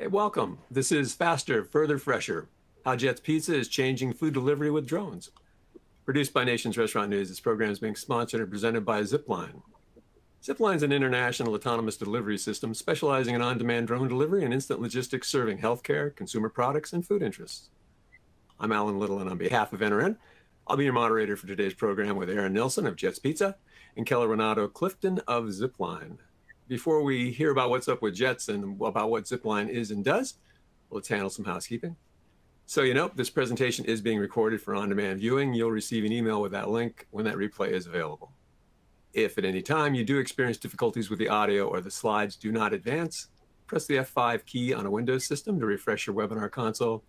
Hey, welcome. This is Faster, Further, Fresher. How Jets Pizza is changing food delivery with drones. Produced by Nation's Restaurant News, this program is being sponsored and presented by Zipline. Zipline is an international autonomous delivery system specializing in on demand drone delivery and instant logistics serving healthcare, consumer products, and food interests. I'm Alan Little, and on behalf of NRN, I'll be your moderator for today's program with Aaron Nilsson of Jets Pizza and Keller Rinaudo Cliffton of Zipline before we hear about what's up with Jets and about what Zipline is and does, let's handle some housekeeping. So, you know, this presentation is being recorded for on demand viewing. You'll receive an email with that link when that replay is available. If at any time you do experience difficulties with the audio or the slides do not advance, press the F5 key on a Windows system to refresh your webinar console.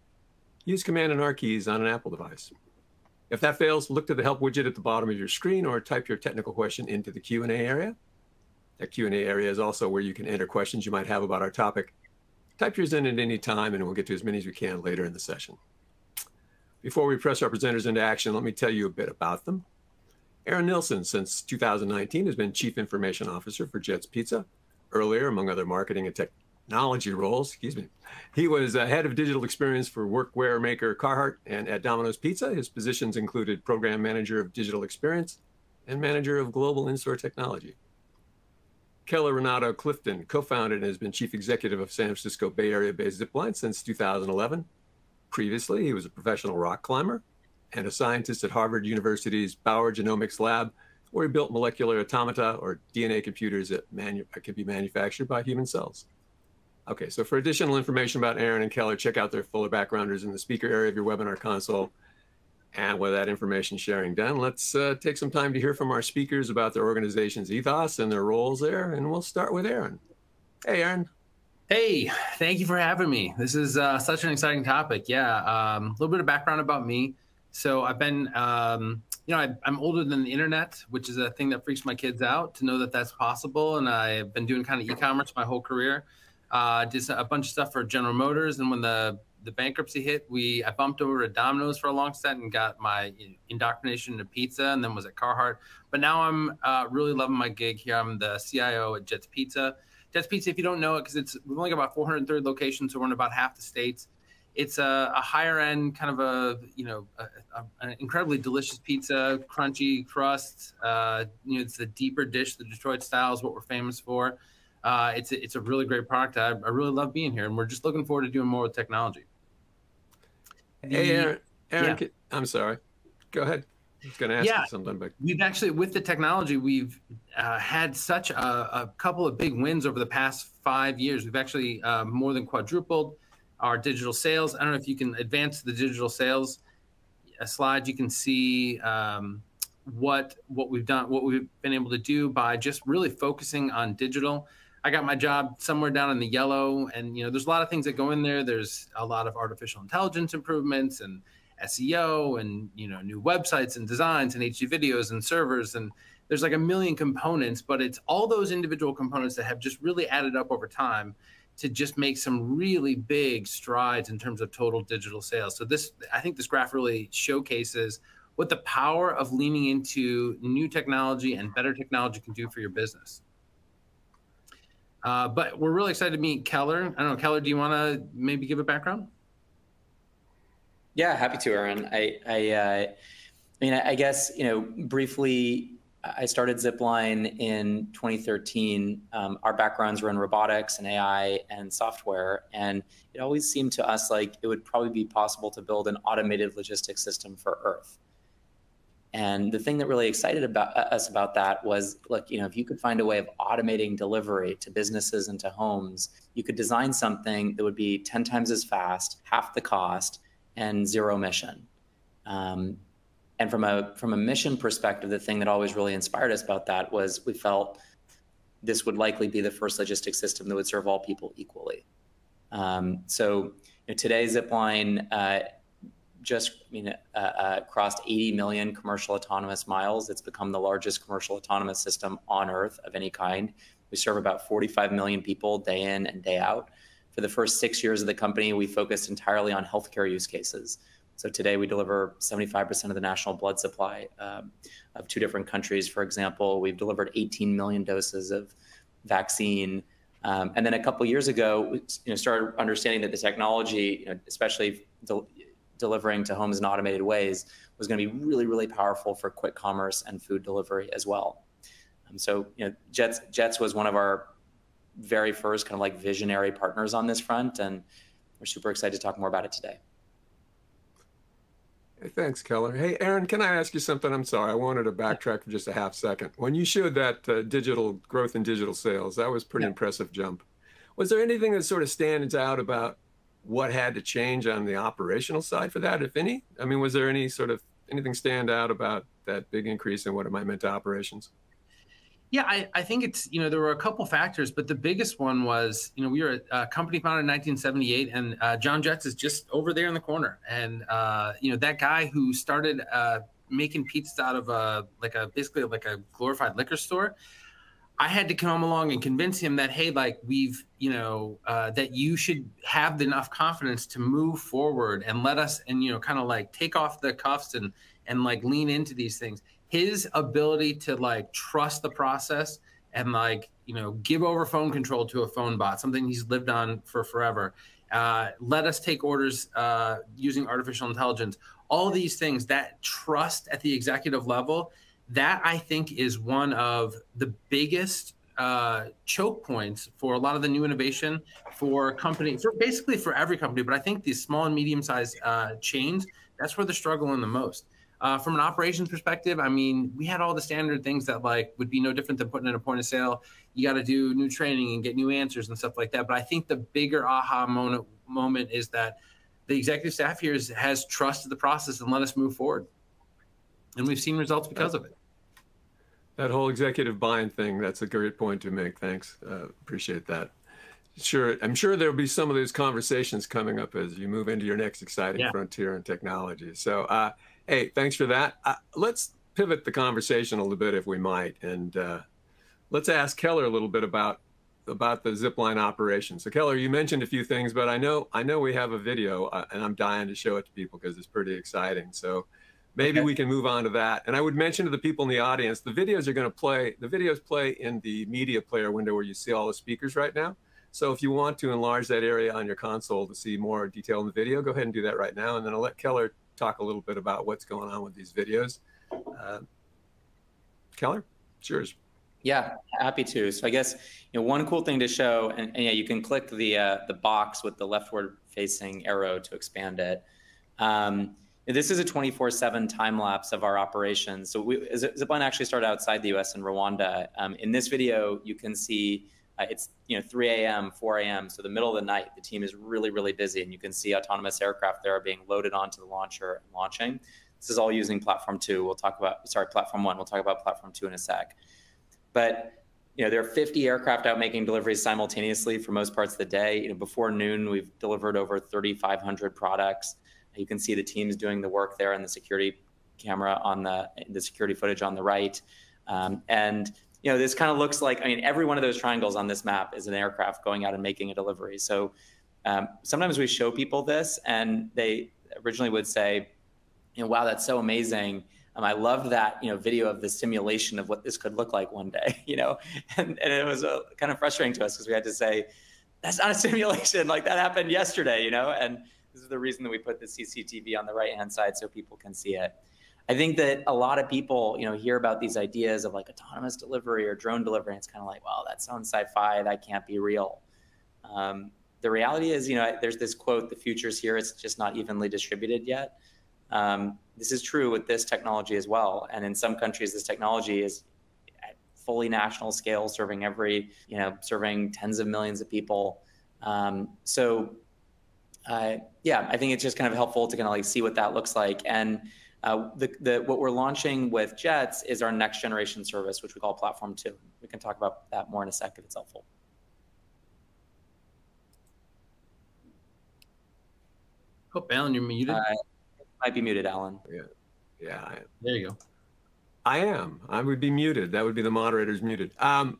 Use Command and R keys on an Apple device. If that fails, look to the help widget at the bottom of your screen or type your technical question into the Q&A area that Q&A area is also where you can enter questions you might have about our topic. Type yours in at any time, and we'll get to as many as we can later in the session. Before we press our presenters into action, let me tell you a bit about them. Aaron Nilsson, since 2019, has been Chief Information Officer for Jets Pizza. Earlier, among other marketing and technology roles, excuse me, he was uh, head of digital experience for workwear maker Carhartt and at Domino's Pizza. His positions included program manager of digital experience and manager of global in-store technology. Keller Rinaudo Cliffton co-founded and has been chief executive of San Francisco Bay Area-based Zipline since 2011. Previously, he was a professional rock climber and a scientist at Harvard University's Bauer Genomics Lab, where he built molecular automata or DNA computers that manu- can be manufactured by human cells. Okay, so for additional information about Aaron and Keller, check out their fuller backgrounders in the speaker area of your webinar console and with that information sharing done, let's uh, take some time to hear from our speakers about their organization's ethos and their roles there. And we'll start with Aaron. Hey, Aaron. Hey, thank you for having me. This is uh, such an exciting topic. Yeah, um, a little bit of background about me. So I've been, um, you know, I, am older than the internet, which is a thing that freaks my kids out to know that that's possible. And I've been doing kind of e-commerce my whole career. Uh, did a bunch of stuff for General Motors, and when the the bankruptcy hit, we I bumped over to Domino's for a long set and got my indoctrination to pizza, and then was at Carhartt. But now I'm uh, really loving my gig here. I'm the CIO at Jets Pizza. Jets Pizza, if you don't know it, because it's we've only got about 430 locations, so we're in about half the states. It's a, a higher end kind of a you know a, a, an incredibly delicious pizza, crunchy crust. Uh, you know, it's the deeper dish, the Detroit style is what we're famous for. Uh, it's a, it's a really great product. I, I really love being here, and we're just looking forward to doing more with technology. Hey, Aaron, Aaron yeah. I'm sorry. Go ahead. I was going to ask yeah, you something, but we've actually, with the technology, we've uh, had such a, a, couple of big wins over the past five years. We've actually uh, more than quadrupled our digital sales. I don't know if you can advance the digital sales a slide. You can see um, what what we've done, what we've been able to do by just really focusing on digital. I got my job somewhere down in the yellow, and you know, there's a lot of things that go in there. There's a lot of artificial intelligence improvements and SEO, and you know, new websites and designs and HD videos and servers, and there's like a million components. But it's all those individual components that have just really added up over time to just make some really big strides in terms of total digital sales. So this, I think, this graph really showcases what the power of leaning into new technology and better technology can do for your business. Uh, but we're really excited to meet Keller. I don't know, Keller, do you want to maybe give a background? Yeah, happy to, Aaron. I, I, uh, I mean, I guess you know, briefly, I started Zipline in 2013. Um, our backgrounds were in robotics and AI and software, and it always seemed to us like it would probably be possible to build an automated logistics system for Earth. And the thing that really excited about uh, us about that was, look, you know, if you could find a way of automating delivery to businesses and to homes, you could design something that would be 10 times as fast, half the cost, and zero mission. Um, and from a from a mission perspective, the thing that always really inspired us about that was we felt this would likely be the first logistics system that would serve all people equally. Um, so you know, today, Zipline. Uh, just I mean, uh, uh, crossed 80 million commercial autonomous miles. It's become the largest commercial autonomous system on Earth of any kind. We serve about 45 million people day in and day out. For the first six years of the company, we focused entirely on healthcare use cases. So today we deliver 75% of the national blood supply um, of two different countries. For example, we've delivered 18 million doses of vaccine Um, and then a couple years ago, you know, started understanding that the technology, you know, especially delivering to homes in automated ways, was going to be really, really powerful for quick commerce and food delivery as well. Um, so, you know, Jets Jets was one of our very first kind of like visionary partners on this front, and we're super excited to talk more about it today. Hey, thanks, Keller. Hey, Aaron, can I ask you something? I'm sorry, I wanted to backtrack for just a half second. When you showed that uh, digital growth in digital sales, that was pretty yeah. impressive jump. Was there anything that sort of stands out about what had to change on the operational side for that, if any? I mean, was there any sort of anything stand out about that big increase in what it might mean to operations? Yeah, I, I think it's, you know, there were a couple factors, but the biggest one was, you know, we were a, company founded in 1978 and uh, John Jetts is just over there in the corner. And, uh, you know, that guy who started uh, making pizzas out of a, like a, basically like a glorified liquor store, I had to come along and convince him that, hey, like we've, you know, uh, that you should have enough confidence to move forward and let us, and, you know, kind of like take off the cuffs and, and like lean into these things. His ability to like trust the process and like you know give over phone control to a phone bot something he's lived on for forever uh, let us take orders uh, using artificial intelligence all these things that trust at the executive level that i think is one of the biggest uh, choke points for a lot of the new innovation for companies for basically for every company but i think these small and medium sized uh, chains that's where they're struggling the most uh, from an operations perspective, I mean, we had all the standard things that like would be no different than putting in a point of sale. You got to do new training and get new answers and stuff like that. But I think the bigger aha moment moment is that the executive staff here is, has trusted the process and let us move forward, and we've seen results because of it. That whole executive buying thing—that's a great point to make. Thanks, uh, appreciate that. Sure, I'm sure there'll be some of those conversations coming up as you move into your next exciting yeah. frontier in technology. So. Uh, Hey, thanks for that. Uh, let's pivot the conversation a little bit, if we might, and uh, let's ask Keller a little bit about about the zipline operation. So, Keller, you mentioned a few things, but I know I know we have a video, uh, and I'm dying to show it to people because it's pretty exciting. So, maybe okay. we can move on to that. And I would mention to the people in the audience, the videos are going to play. The videos play in the media player window where you see all the speakers right now. So if you want to enlarge that area on your console to see more detail in the video, go ahead and do that right now. And then I'll let Keller talk a little bit about what's going on with these videos. Uh, Keller, it's yours. Yeah, happy to. So I guess you know one cool thing to show, and, and yeah, you can click the uh, the box with the leftward facing arrow to expand it. Um, this is a 24/7 time lapse of our operations. So we, Zipline actually started outside the U.S. in Rwanda. Um, in this video, you can see uh, it's you know 3 a.m., 4 a.m. So the middle of the night, the team is really really busy, and you can see autonomous aircraft there are being loaded onto the launcher and launching. This is all using Platform Two. We'll talk about sorry Platform One. We'll talk about Platform Two in a sec. But you know there are 50 aircraft out making deliveries simultaneously for most parts of the day. You know before noon, we've delivered over 3,500 products. You can see the teams doing the work there in the security camera on the the security footage on the right, um, and you know, this kind of looks like, I mean, every one of those triangles on this map is an aircraft going out and making a delivery. So um, sometimes we show people this and they originally would say, you know, wow, that's so amazing. Um, I loved that, you know, video of the simulation of what this could look like one day, you know, and, and it was uh, kind of frustrating to us because we had to say, that's not a simulation. Like that happened yesterday, you know, and this is the reason that we put the CCTV on the right hand side so people can see it. I think that a lot of people, you know, hear about these ideas of like autonomous delivery or drone delivery, and it's kind of like, well, that sounds sci-fi. That can't be real. Um, the reality is, you know, there's this quote: "The future's here. It's just not evenly distributed yet." Um, this is true with this technology as well. And in some countries, this technology is at fully national scale, serving every, you know, serving tens of millions of people. Um, so, uh, yeah, I think it's just kind of helpful to kind of like see what that looks like and uh, the, the, what we're launching with Jets is our next generation service, which we call Platform 2. We can talk about that more in a sec if it's helpful. Oh, Alan, you're muted. Uh, might be muted, Alan. Yeah, yeah. I, there you go. I am. I would be muted. That would be the moderator's muted. Um,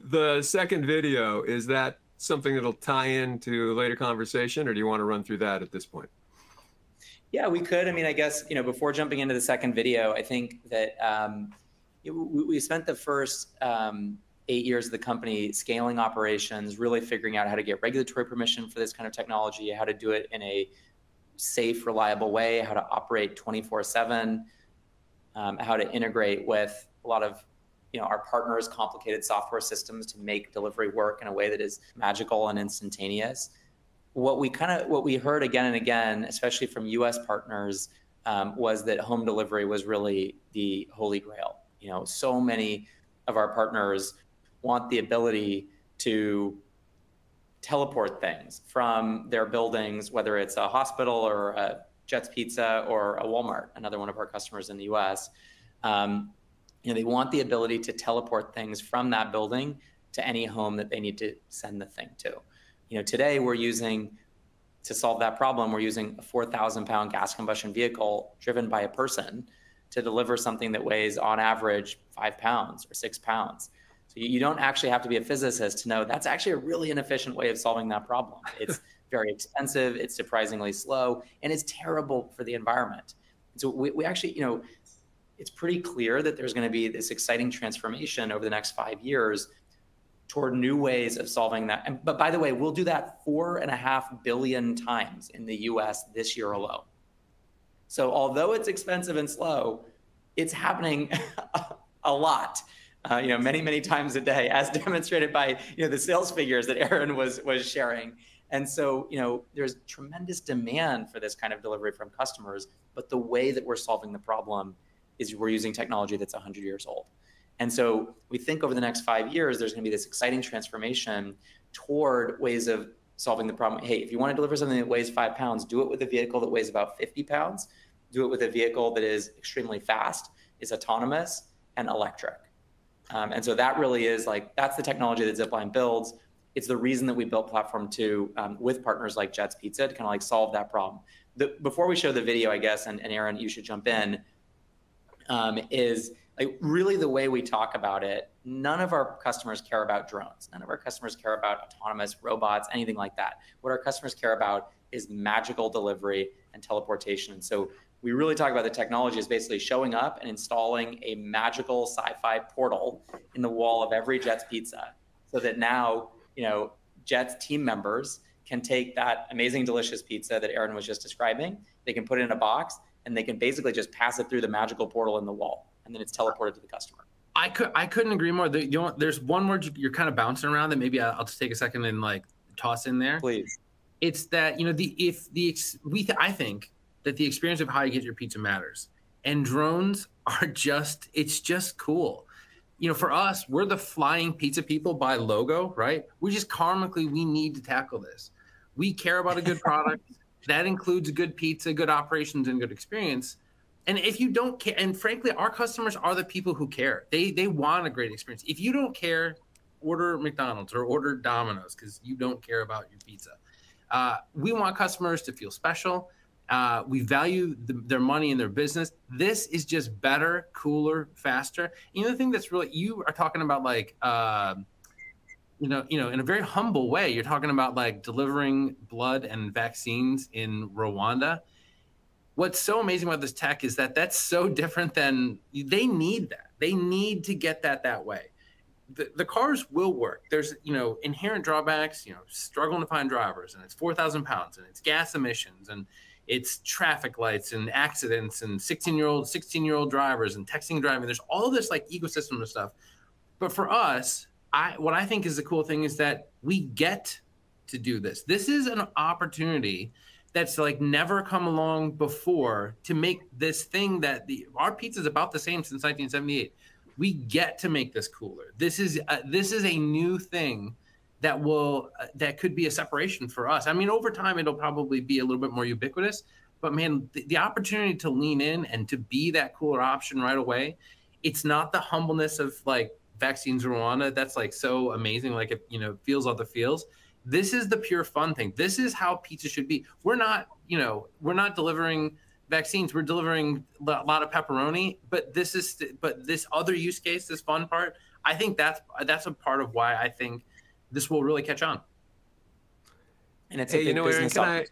the second video is that something that'll tie into later conversation, or do you want to run through that at this point? Yeah, we could. I mean, I guess you know, before jumping into the second video, I think that um, we, we, spent the first um, eight years of the company scaling operations, really figuring out how to get regulatory permission for this kind of technology, how to do it in a safe, reliable way, how to operate 24 7, um, how to integrate with a lot of you know, our partners' complicated software systems to make delivery work in a way that is magical and instantaneous. What we kind of what we heard again and again, especially from U.S. partners, um, was that home delivery was really the holy grail. You know, so many of our partners want the ability to teleport things from their buildings, whether it's a hospital or a Jet's Pizza or a Walmart, another one of our customers in the US. Um, you know, they want the ability to teleport things from that building to any home that they need to send the thing to. You know, today we're using to solve that problem, we're using a 4,000 pound gas combustion vehicle driven by a person to deliver something that weighs on average five pounds or six pounds. So you don't actually have to be a physicist to know that's actually a really inefficient way of solving that problem. It's very expensive, it's surprisingly slow, and it's terrible for the environment. So we, we actually, you know, it's pretty clear that there's going to be this exciting transformation over the next five years toward new ways of solving that. And, but by the way, we'll do that four and a half billion times in the US this year alone. So although it's expensive and slow, it's happening a lot uh, you know, many, many times a day, as demonstrated by, you know, the sales figures that Aaron was, was sharing. And so, you know, there's tremendous demand for this kind of delivery from customers, but the way that we're solving the problem is we're using technology that's 100 years old. And so we think over the next five years, there's going to be this exciting transformation toward ways of solving the problem. Hey, if you want to deliver something that weighs five pounds, do it with a vehicle that weighs about 50 pounds. Do it with a vehicle that is extremely fast, is autonomous, and electric. Um, and so that really is like, that's the technology that Zipline builds. It's the reason that we built Platform 2 um, with partners like Jet's Pizza to kind of like solve that problem. The, before we show the video, I guess, and, and Aaron, you should jump in, um, is like really the way we talk about it. None of our customers care about drones. None of our customers care about autonomous robots, anything like that. What our customers care about is magical delivery and teleportation. And so we really talk about the technology as basically showing up and installing a magical sci-fi portal in the wall of every Jets pizza so that now, you know, Jets team members can take that amazing delicious pizza that Aaron was just describing, they can put it in a box and they can basically just pass it through the magical portal in the wall and then it's teleported to the customer. I could I couldn't agree more. The, you know, there's one word you're kind of bouncing around that maybe I'll, just take a second and like toss in there. Please. It's that you know the if the we th- I think that the experience of how you get your pizza matters. And drones are just, it's just cool. You know, for us, we're the flying pizza people by logo, right? We just karmically, we need to tackle this. We care about a good product. That includes good pizza, good operations, and good experience. And if you don't care, and frankly, our customers are the people who care. They they want a great experience. If you don't care, order McDonald's or order Domino's because you don't care about your pizza. Uh, we want customers to feel special. Uh, we value the, their money and their business. This is just better, cooler, faster. You know, the thing that's really you are talking about, like, uh, you know, you know, in a very humble way, you're talking about like delivering blood and vaccines in Rwanda. What's so amazing about this tech is that that's so different than they need that. They need to get that that way. The, the cars will work. There's, you know, inherent drawbacks, you know, struggling to find drivers and it's 4,000 pounds and it's gas emissions and, it's traffic lights and accidents and 16 year old 16 year old drivers and texting driving there's all this like ecosystem of stuff but for us i what i think is the cool thing is that we get to do this. This is an opportunity that's like never come along before to make this thing that the our pizza is about the same since 1978 we get to make this cooler. This is a, this is a new thing that will uh, that could be a separation for us. I mean, over time it'll probably be a little bit more ubiquitous, but man, the, the opportunity to lean in and to be that cooler option right away, it's not the humbleness of like vaccines Rwanda. That's like so amazing. Like it, you know, feels all the feels. This is the pure fun thing. This is how pizza should be. We're not, you know, we're not delivering vaccines. We're delivering a lot of pepperoni, but this is, but this other use case, this fun part, I think that's that's a part of why I think this will really catch on. And it's hey, you know, Aaron, can I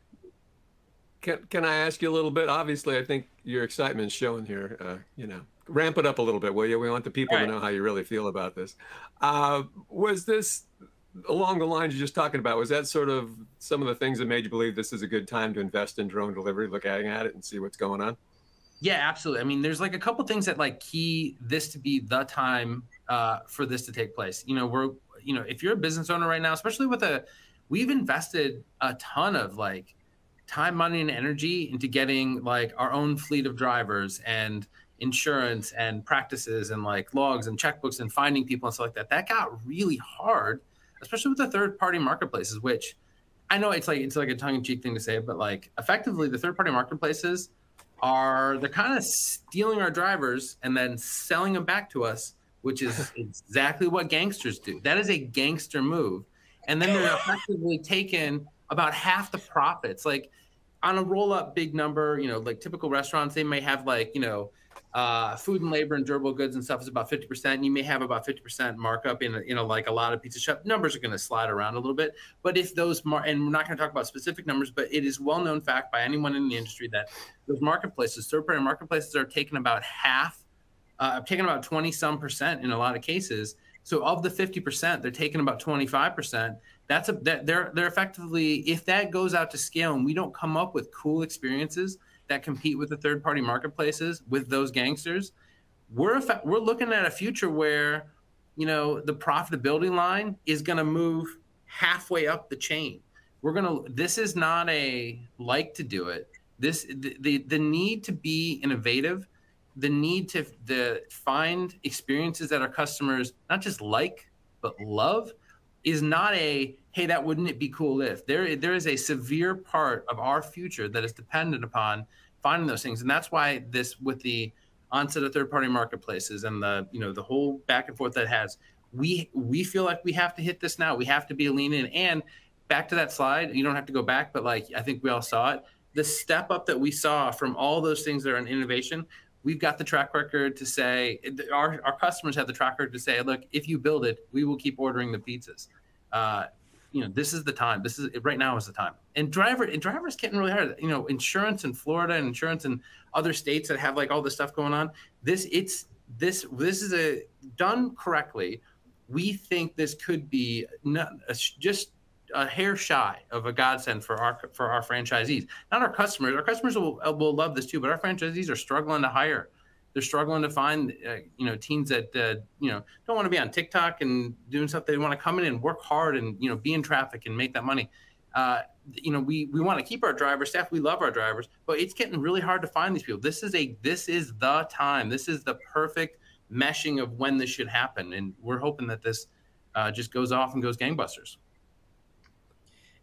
can, can I ask you a little bit? Obviously, I think your excitement is showing here. Uh, you know, ramp it up a little bit, will you? We want the people right. to know how you really feel about this. Uh, was this along the lines you're just talking about? Was that sort of some of the things that made you believe this is a good time to invest in drone delivery, looking at it and see what's going on? Yeah, absolutely. I mean, there's like a couple things that like key this to be the time uh, for this to take place. You know, we're you know, if you're a business owner right now, especially with a, we've invested a ton of like time, money, and energy into getting like our own fleet of drivers and insurance and practices and like logs and checkbooks and finding people and stuff like that. That got really hard, especially with the third party marketplaces, which I know it's like it's like a tongue in cheek thing to say, but like effectively the third party marketplaces are they're kind of stealing our drivers and then selling them back to us, which is exactly what gangsters do. That is a gangster move. And then they're effectively taking about half the profits. Like on a roll up big number, you know, like typical restaurants, they may have like, you know, uh, food and labor and durable goods and stuff is about 50%. And you may have about 50% markup in, a, you know, like a lot of pizza shop numbers are going to slide around a little bit. But if those, mar- and we're not going to talk about specific numbers, but it is well known fact by anyone in the industry that those marketplaces, third party marketplaces are taking about half, uh, taking about 20 some percent in a lot of cases. So of the 50%, they're taking about 25%. That's a, that they're, they're effectively, if that goes out to scale and we don't come up with cool experiences, that compete with the third party marketplaces with those gangsters, we're we're looking at a future where you know the profitability line is going to move halfway up the chain. We're going to this is not a like to do it. This the, the the need to be innovative, the need to the find experiences that our customers not just like but love is not a hey that wouldn't it be cool if there there is a severe part of our future that is dependent upon finding those things. And that's why this with the onset of third party marketplaces and the you know the whole back and forth that has we we feel like we have to hit this now. We have to be lean in. And back to that slide, you don't have to go back, but like I think we all saw it. The step up that we saw from all those things that are in innovation, we've got the track record to say our, our customers have the track record to say, look, if you build it, we will keep ordering the pizzas. Uh, you know this is the time. This is right now is the time. And driver and drivers getting really hard. You know insurance in florida and insurance in other states that have like all this stuff going on this it's this this is a done correctly we think this could be not, a, just a hair shy of a godsend for our for our franchisees. Not our customers. Our customers will will love this too but our franchisees are struggling to hire they're struggling to find uh, you know teens that uh, you know don't want to be on TikTok and doing stuff. They want to come in and work hard and you know be in traffic and make that money. Uh, you know we we want to keep our driver staff. We love our drivers, but it's getting really hard to find these people. This is a this is the time. This is the perfect meshing of when this should happen, and we're hoping that this uh, just goes off and goes gangbusters.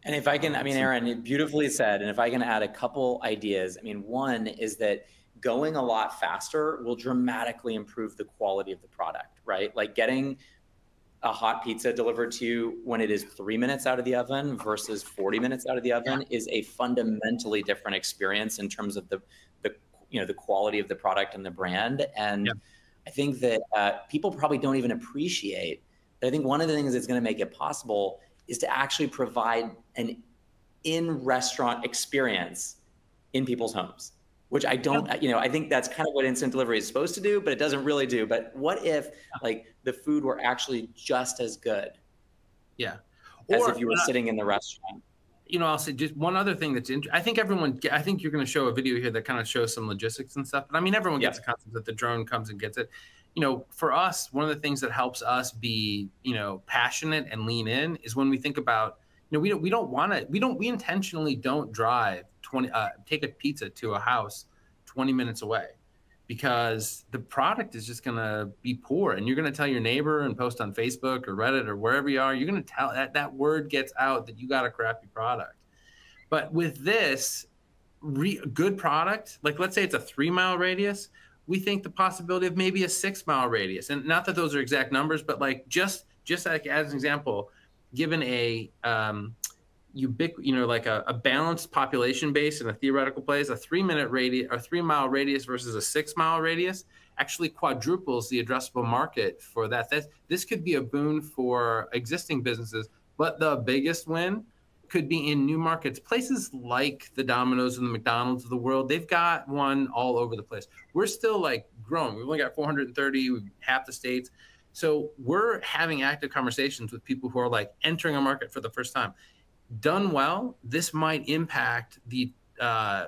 And if I can, I mean, Aaron, beautifully said. And if I can add a couple ideas, I mean, one is that going a lot faster will dramatically improve the quality of the product, right? Like getting a hot pizza delivered to you when it is three minutes out of the oven versus 40 minutes out of the oven is a fundamentally different experience in terms of the, the you know the quality of the product and the brand and yeah. i think that uh, people probably don't even appreciate but i think one of the things that's going to make it possible is to actually provide an in restaurant experience in people's homes which I don't, you know, I think that's kind of what instant delivery is supposed to do, but it doesn't really do. But what if like the food were actually just as good? Yeah. As or, if you were uh, sitting in the restaurant. You know, I'll say just one other thing that's interesting. I think everyone, I think you're going to show a video here that kind of shows some logistics and stuff. But I mean, everyone gets the concept that the drone comes and gets it. You know, for us, one of the things that helps us be, you know, passionate and lean in is when we think about, you know, we don't, we don't want to, we don't, we intentionally don't drive 20 uh, take a pizza to a house 20 minutes away because the product is just going to be poor and you're going to tell your neighbor and post on facebook or reddit or wherever you are you're going to tell that that word gets out that you got a crappy product. But with this re, good product like let's say it's a three mile radius we think the possibility of maybe a six mile radius. And not that those are exact numbers but like just just like as an example given a um, ubiqu- you know, like a, a, balanced population base in a theoretical place, a three minute radius or three mile radius versus a six mile radius actually quadruples the addressable market for that. That's, this could be a boon for existing businesses, but the biggest win could be in new markets. Places like the Domino's and the McDonald's of the world, they've got one all over the place. We're still like growing. We've only got 430, half the states. So we're having active conversations with people who are like entering a market for the first time. Done well, this might impact the uh,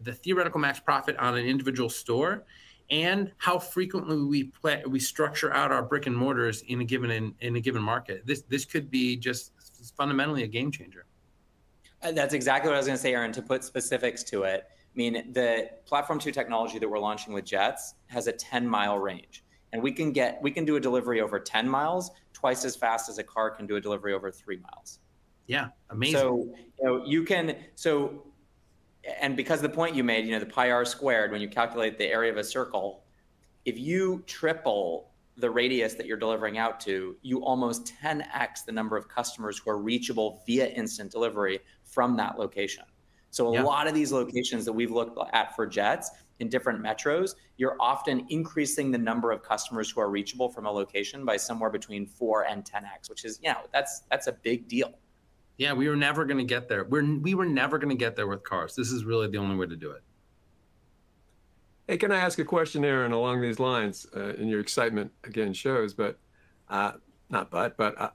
the theoretical max profit on an individual store and how frequently we play, we structure out our brick and mortars in a given in, in a given market. This this could be just fundamentally a game changer. Uh, that's exactly what I was going to say, Aaron. To put specifics to it, I mean the platform two technology that we're launching with Jets has a 10 mile range, and we can get we can do a delivery over 10 miles twice as fast as a car can do a delivery over three miles. Yeah, amazing. So you know you can so and because the point you made, you know, the pi r squared, when you calculate the area of a circle, if you triple the radius that you're delivering out to, you almost 10x the number of customers who are reachable via instant delivery from that location. So a yeah. lot of these locations that we've looked at for jets in different metros, you're often increasing the number of customers who are reachable from a location by somewhere between 4 and 10x, which is, you know, that's that's a big deal. Yeah, we were never going to get there. We're we were never going to get there with cars. This is really the only way to do it. Hey, can I ask a question, Aaron, along these lines? Uh, and your excitement again shows, but uh, not but, but uh,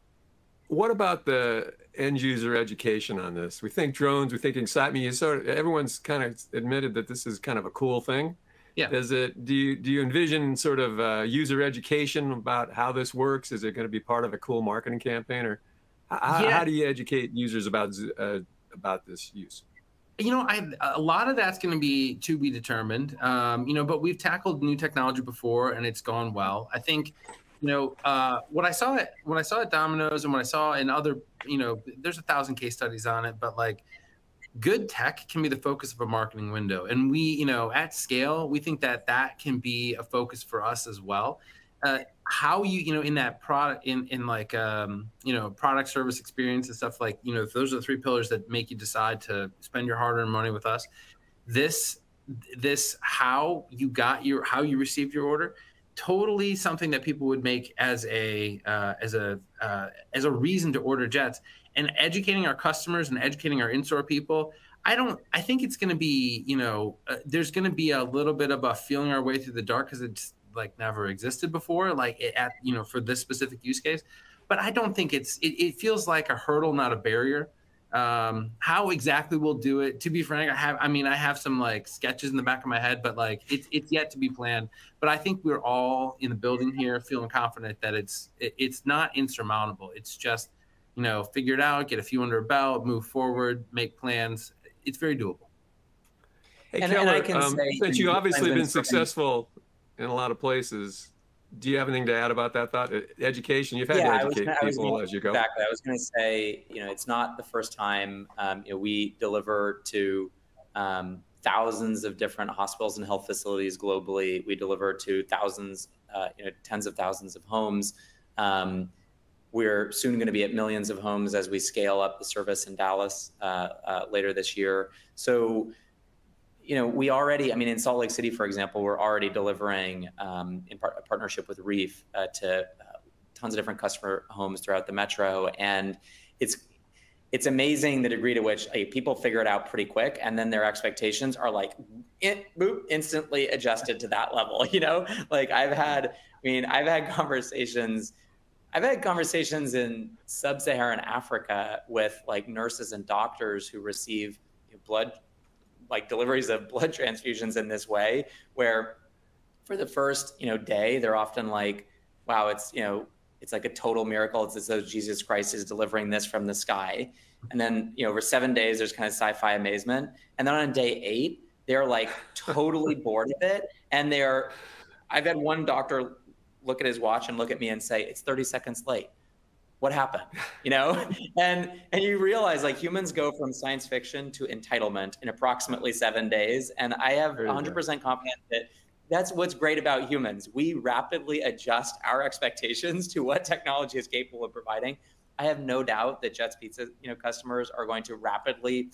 what about the end user education on this? We think drones, we think excitement. You sort of everyone's kind of admitted that this is kind of a cool thing. Yeah. Does it? Do you do you envision sort of uh, user education about how this works? Is it going to be part of a cool marketing campaign, or how, yeah. how do you educate users about uh, about this use? You know, I, a lot of that's going to be to be determined. Um, you know, but we've tackled new technology before, and it's gone well. I think, you know, uh, what I saw at when I saw at Domino's and when I saw in other, you know, there's a thousand case studies on it, but like good tech can be the focus of a marketing window. And we you know at scale we think that that can be a focus for us as well. Uh, how you you know in that product in in like um, you know product service experience and stuff like you know those are the three pillars that make you decide to spend your hard-earned money with us this this how you got your how you received your order totally something that people would make as a uh, as a uh, as a reason to order jets and educating our customers and educating our in-store people I don't. I think it's going to be, you know, uh, there's going to be a little bit of a feeling our way through the dark because it's like never existed before, like at you know for this specific use case. But I don't think it's. It, it feels like a hurdle, not a barrier. Um, how exactly we'll do it, to be frank, I have. I mean, I have some like sketches in the back of my head, but like it's it's yet to be planned. But I think we're all in the building here, feeling confident that it's it, it's not insurmountable. It's just you know figure it out, get a few under a belt, move forward, make plans. It's very doable. Hey, and, Keller, and um, since you obviously been successful in a lot of places. Do you have anything to add about that thought? Education, you've had yeah, to educate gonna, people gonna, as you go. Exactly. I was going to say, you know, it's not the first time um, you know, we deliver to um, thousands of different hospitals and health facilities globally. We deliver to thousands, uh, you know, tens of thousands of homes. Um, we're soon going to be at millions of homes as we scale up the service in Dallas uh, uh, later this year. So you know, we already, I mean, in Salt Lake City, for example, we're already delivering um, in par- partnership with Reef uh, to uh, tons of different customer homes throughout the metro, and it's it's amazing the degree to which people figure it out pretty quick, and then their expectations are like it, boop, instantly adjusted to that level. You know, like I've had, I mean, I've had conversations. I've had conversations in sub-Saharan Africa with like nurses and doctors who receive blood like deliveries of blood transfusions in this way where for the first you know day they're often like wow it's you know it's like a total miracle. It's as though jesus christ is delivering this from the sky. And then you know over seven days there's kind of sci-fi amazement. And then on day eight they're like totally bored of it. And they're i've had one doctor look at his watch and look at me and say it's 30 seconds late what happened you know? And and you realize like humans go from science fiction to entitlement in approximately seven days. And i have 100% confidence that that's what's great about humans. We rapidly adjust our expectations to what technology is capable of providing. I have no doubt that jets pizza you know customers are going to rapidly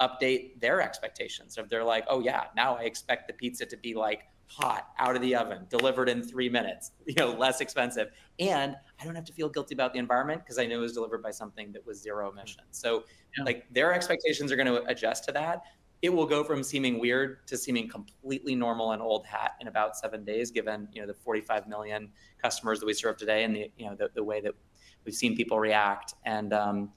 update their expectations if they're like oh yeah now i expect the pizza to be like hot out of the oven, delivered in three minutes, you know, less expensive. And I don't have to feel guilty about the environment because I know it was delivered by something that was zero emissions. So yeah. like their expectations are going to adjust to that. It will go from seeming weird to seeming completely normal and old hat in about seven days, given you know the 45 million customers that we serve today and the you know the, the way that we've seen people react. And um,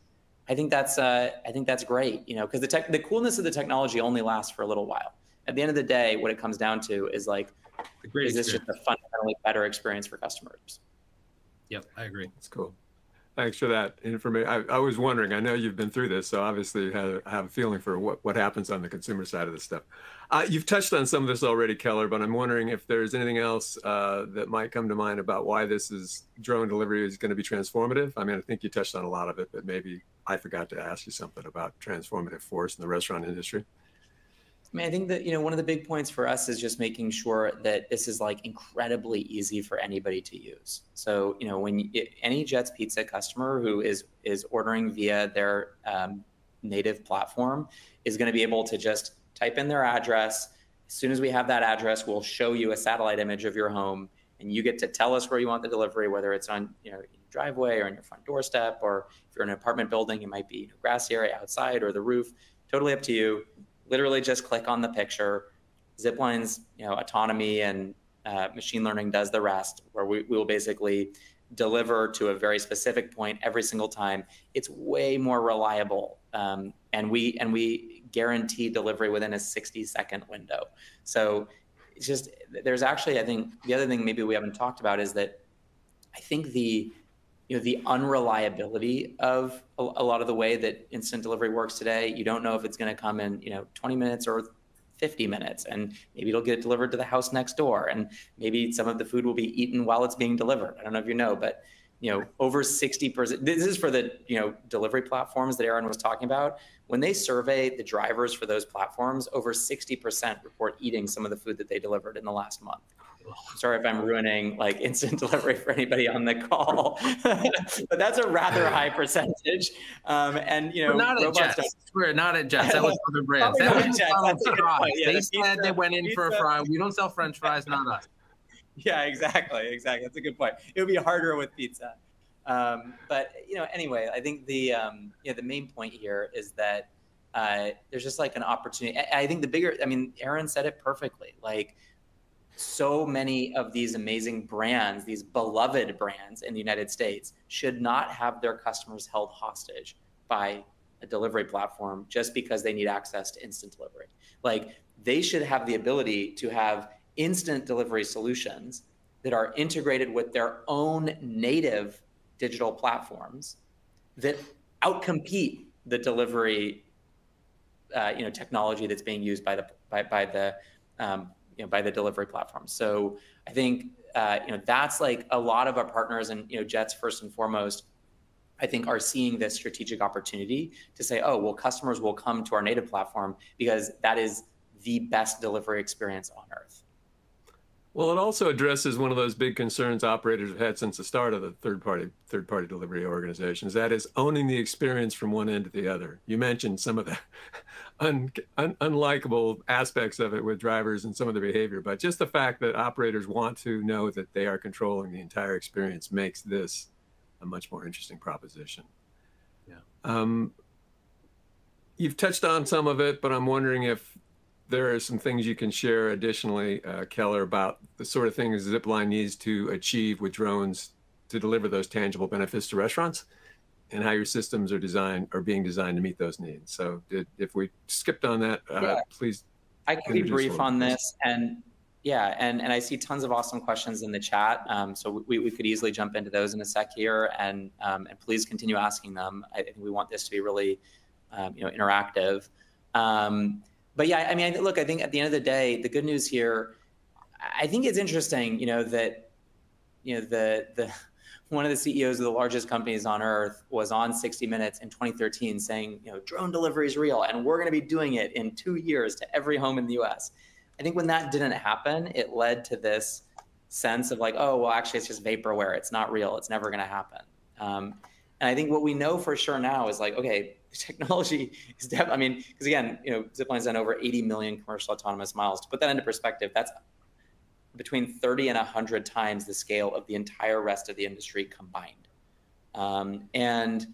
I think that's uh, I think that's great, you know, because the tech, the coolness of the technology only lasts for a little while at the end of the day, what it comes down to is like, is this just a fundamentally better experience for customers? Yep, I agree. That's cool. Thanks for that information. I, I, was wondering. I know you've been through this, so obviously you have, have a feeling for what, what happens on the consumer side of this stuff. Uh, you've touched on some of this already, Keller, but I'm wondering if there's anything else uh, that might come to mind about why this is drone delivery is going to be transformative. I mean, I think you touched on a lot of it, but maybe I forgot to ask you something about transformative force in the restaurant industry. I mean, I think that you know one of the big points for us is just making sure that this is like incredibly easy for anybody to use. So you know, when you, any Jets Pizza customer who is is ordering via their um, native platform is going to be able to just type in their address. As soon as we have that address, we'll show you a satellite image of your home, and you get to tell us where you want the delivery, whether it's on you know your driveway or on your front doorstep, or if you're in an apartment building, it might be you know, grassy area outside or the roof. Totally up to you literally just click on the picture. Zipline's you know autonomy and uh, machine learning does the rest, where we, we will basically deliver to a very specific point every single time. It's way more reliable, um, and we and we guarantee delivery within a 60 second window. So it's just there's actually I think the other thing maybe we haven't talked about is that I think the you know the unreliability of a, a, lot of the way that instant delivery works today. You don't know if it's going to come in you know 20 minutes or 50 minutes and maybe it'll get delivered to the house next door and maybe some of the food will be eaten while it's being delivered. I don't know if you know but you know over 60% this is for the you know delivery platforms that aaron was talking about. When they survey the drivers for those platforms over 60% report eating some of the food that they delivered in the last month sorry if I'm ruining like instant delivery for anybody on the call, but that's a rather high percentage. Um, and you know, We're not at Jets. We're not at Jets. That was for the brands. That was Jets. fries. Yeah, they the said they went in pizza. for a fry. We don't sell French fries, not us. Yeah, exactly, exactly. That's a good point. It would be harder with pizza. Um, but you know, anyway, I think the um, you know the main point here is that uh, there's just like an opportunity. I, I think the bigger. I mean, Aaron said it perfectly. Like so many of these amazing brands, these beloved brands in the United States, should not have their customers held hostage by a delivery platform just because they need access to instant delivery. Like they should have the ability to have instant delivery solutions that are integrated with their own native digital platforms that outcompete the delivery uh, you know technology that's being used by the by, by the um, you know, by the delivery platform. So I think uh, you know that's like a lot of our partners and you know Jets first and foremost. I think are seeing this strategic opportunity to say, oh, well, customers will come to our native platform because that is the best delivery experience on earth. Well, it also addresses one of those big concerns operators have had since the start of the third-party third-party delivery organizations. That is owning the experience from one end to the other. You mentioned some of the un, un, unlikable aspects of it with drivers and some of the behavior, but just the fact that operators want to know that they are controlling the entire experience makes this a much more interesting proposition. Yeah. Um, you've touched on some of it, but I'm wondering if there are some things you can share additionally, uh, Keller, about the sort of things Zipline needs to achieve with drones to deliver those tangible benefits to restaurants and how your systems are designed are being designed to meet those needs. So did, if we skipped on that, uh, yeah. please. I can be brief on this and yeah, and, and I see tons of awesome questions in the chat. Um, so we, we could easily jump into those in a sec here and, um, and please continue asking them. I think we want this to be really, um, you know, interactive. But yeah, I mean, look, I think at the end of the day, the good news here, I think it's interesting, you know, that, you know, the, the, one of the CEOs of the largest companies on earth was on 60 Minutes in 2013 saying, you know, drone delivery is real and we're going to be doing it in two years to every home in the US. I think when that didn't happen, it led to this sense of like, oh, well, actually, it's just vaporware. It's not real. It's never going to happen. Um, and I think what we know for sure now is like, okay, technology is definitely, I mean, because again, you know, Zipline's done over 80 million commercial autonomous miles. To put that into perspective, that's between 30 and 100 times the scale of the entire rest of the industry combined. Um, and,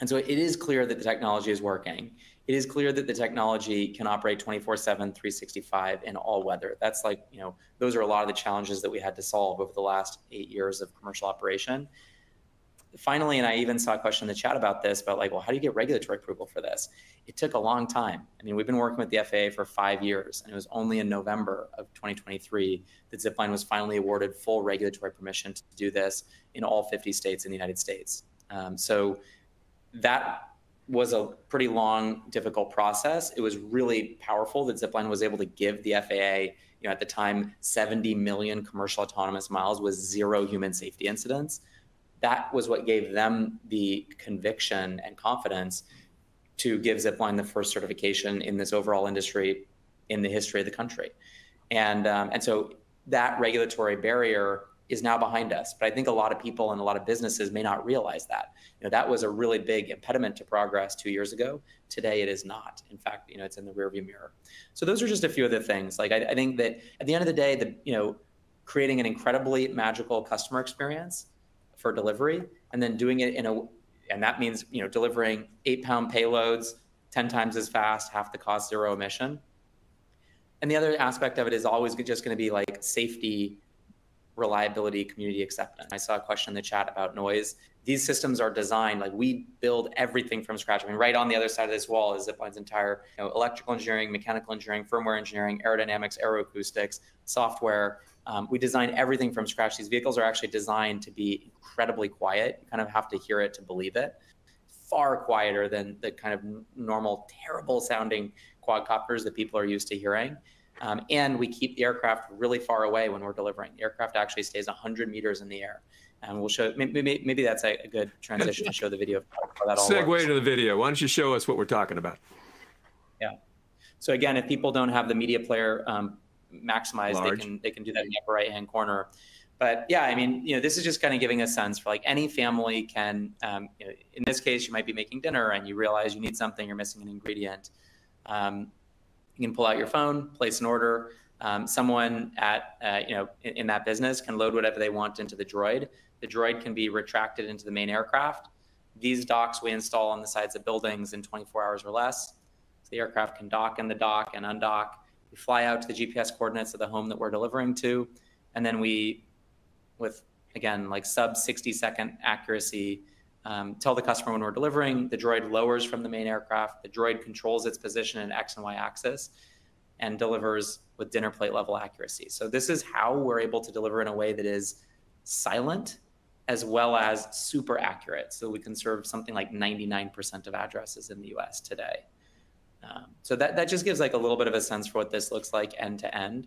and so it is clear that the technology is working. It is clear that the technology can operate 24 7, 365 in all weather. That's like, you know, those are a lot of the challenges that we had to solve over the last eight years of commercial operation finally, and I even saw a question in the chat about this, about like, well, how do you get regulatory approval for this? It took a long time. I mean, we've been working with the FAA for five years, and it was only in November of 2023 that Zipline was finally awarded full regulatory permission to do this in all 50 states in the United States. Um, so that was a pretty long, difficult process. It was really powerful that Zipline was able to give the FAA, you know, at the time, 70 million commercial autonomous miles with zero human safety incidents that was what gave them the conviction and confidence to give Zipline the first certification in this overall industry in the history of the country. And, um, and so that regulatory barrier is now behind us. But I think a lot of people and a lot of businesses may not realize that. You know, that was a really big impediment to progress two years ago. Today it is not. In fact, you know, it's in the rearview mirror. So those are just a few of the things. Like I, I think that at the end of the day, the you know, creating an incredibly magical customer experience for delivery and then doing it in a and that means you know delivering eight pound payloads 10 times as fast half the cost zero emission. And the other aspect of it is always just going to be like safety reliability community acceptance. I saw a question in the chat about noise. These systems are designed like we build everything from scratch. I mean right on the other side of this wall is zipline's entire you know, electrical engineering mechanical engineering firmware engineering aerodynamics aeroacoustics software um, we design everything from scratch. These vehicles are actually designed to be incredibly quiet. You kind of have to hear it to believe it. Far quieter than the kind of normal, terrible sounding quadcopters that people are used to hearing. Um, and we keep the aircraft really far away when we're delivering. The aircraft actually stays 100 meters in the air. And we'll show, maybe, maybe that's a, good transition to show the video of how that all Segue works. to the video. Why don't you show us what we're talking about? Yeah. So again, if people don't have the media player um, maximized, Large. they can they can do that in the upper right hand corner. But yeah, I mean, you know, this is just kind of giving a sense for like any family can. Um, you know, in this case, you might be making dinner and you realize you need something, you're missing an ingredient. Um, you can pull out your phone, place an order. Um, someone at uh, you know in, in, that business can load whatever they want into the droid. The droid can be retracted into the main aircraft. These docks we install on the sides of buildings in 24 hours or less. So the aircraft can dock in the dock and undock we fly out to the GPS coordinates of the home that we're delivering to, and then we, with again like sub 60 second accuracy, um, tell the customer when we're delivering. The droid lowers from the main aircraft. The droid controls its position in X and Y axis, and delivers with dinner plate level accuracy. So this is how we're able to deliver in a way that is silent as well as super accurate. So we can serve something like 99% of addresses in the US today. Um, so that, that just gives like a little bit of a sense for what this looks like end to end.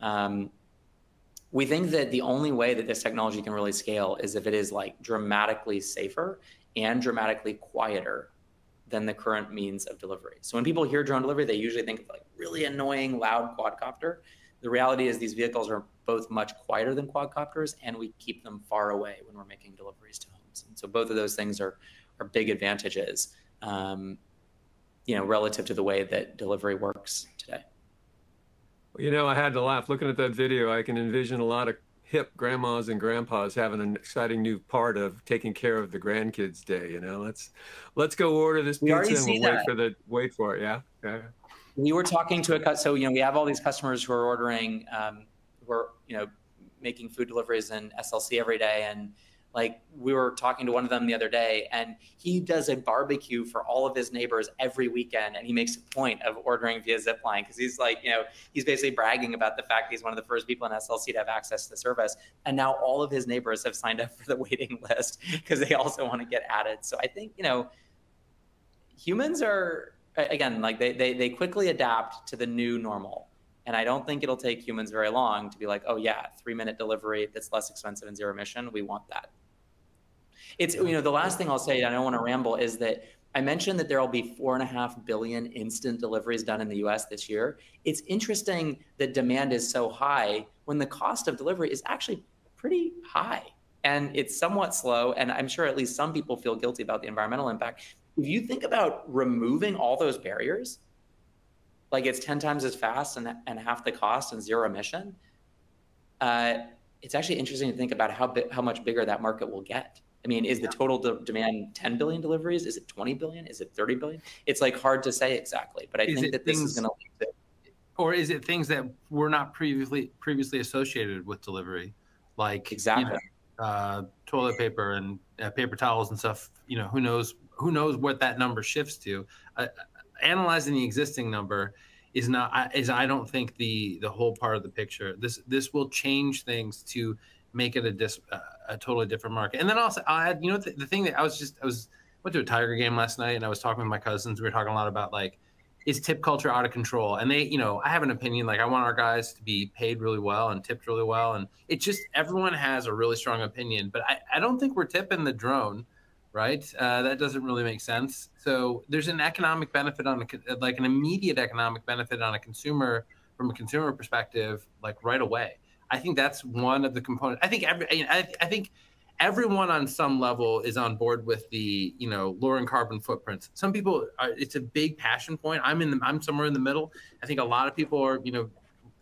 Um, we think that the only way that this technology can really scale is if it is like dramatically safer and dramatically quieter than the current means of delivery. So when people hear drone delivery, they usually think of like really annoying, loud quadcopter. The reality is these vehicles are both much quieter than quadcopters, and we keep them far away when we're making deliveries to homes. And so both of those things are are big advantages. Um, you know, relative to the way that delivery works today. You know, I had to laugh looking at that video. I can envision a lot of hip grandmas and grandpas having an exciting new part of taking care of the grandkids' day. You know, let's let's go order this pizza and we'll that. wait for the wait for it. Yeah, yeah. We were talking to a cut so you know we have all these customers who are ordering, um, who are you know making food deliveries in SLC every day, and like we were talking to one of them the other day, and he does a barbecue for all of his neighbors every weekend, and he makes a point of ordering via Zipline because he's like, you know, he's basically bragging about the fact he's one of the first people in SLC to have access to the service, and now all of his neighbors have signed up for the waiting list because they also want to get added. So I think you know, humans are again like they they they quickly adapt to the new normal. And I don't think it'll take humans very long to be like, oh yeah, three minute delivery that's less expensive and zero emission. We want that. It's you know the last thing I'll say. I don't want to ramble. Is that I mentioned that there will be four and a half billion instant deliveries done in the U.S. this year. It's interesting that demand is so high when the cost of delivery is actually pretty high and it's somewhat slow. And I'm sure at least some people feel guilty about the environmental impact. If you think about removing all those barriers, like it's 10 times as fast and, and half the cost and zero emission, uh, it's actually interesting to think about how bi- how much bigger that market will get. I mean, is the total de- demand 10 billion deliveries? Is it 20 billion? Is it 30 billion? It's like hard to say exactly, but I is think that things, this is going to or is it things that were not previously previously associated with delivery, like exactly you know, uh, toilet paper and uh, paper towels and stuff? You know, who knows who knows what that number shifts to? Uh, analyzing the existing number is not is I don't think the the whole part of the picture. This this will change things to make it a dis, uh, a totally different market. And then also I had you know the, the thing that I was just I was went to a Tiger game last night and I was talking with my cousins. We were talking a lot about like is tip culture out of control? And they, you know, I have an opinion. Like I want our guys to be paid really well and tipped really well. And it just everyone has a really strong opinion, but I, I don't think we're tipping the drone, right? Uh, that doesn't really make sense. So there's an economic benefit on a, like an immediate economic benefit on a consumer from a consumer perspective, like right away. I think that's one of the components. I think every, I, I think everyone on some level is on board with the you know lowering carbon footprints. Some people are, it's a big passion point. I'm in the i'm somewhere in the middle. I think a lot of people are you know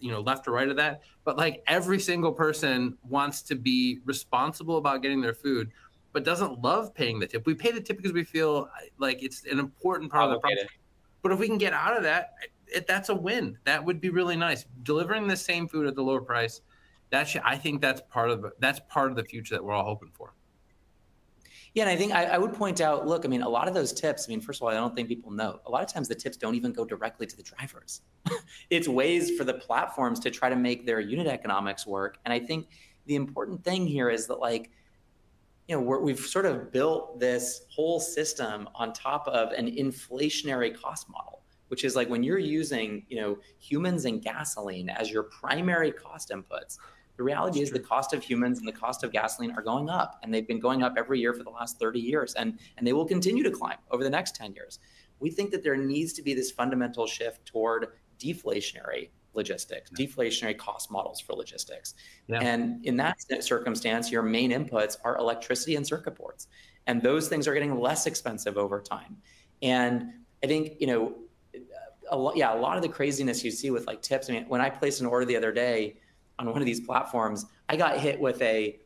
you know left or right of that. But like every single person wants to be responsible about getting their food but doesn't love paying the tip. We pay the tip because we feel like it's an important part of the process. But if we can get out of that it, that's a win. That would be really nice. Delivering the same food at the lower price that's I think that's part of that's part of the future that we're all hoping for. Yeah, and I think I, I, would point out, look, I mean, a lot of those tips, I mean, first of all, I don't think people know. A lot of times the tips don't even go directly to the drivers. it's ways for the platforms to try to make their unit economics work. And I think the important thing here is that, like, you know, we have sort of built this whole system on top of an inflationary cost model, which is like when you're using, you know, humans and gasoline as your primary cost inputs, the reality That's is true. the cost of humans and the cost of gasoline are going up, and they've been going up every year for the last 30 years, and, and they will continue to climb over the next 10 years. We think that there needs to be this fundamental shift toward deflationary logistics, yeah. deflationary cost models for logistics. Yeah. And in that circumstance, your main inputs are electricity and circuit boards. And those things are getting less expensive over time. And I think, you know, a lot, yeah, a lot of the craziness you see with like tips. I mean, when I placed an order the other day, on one of these platforms, I got hit with a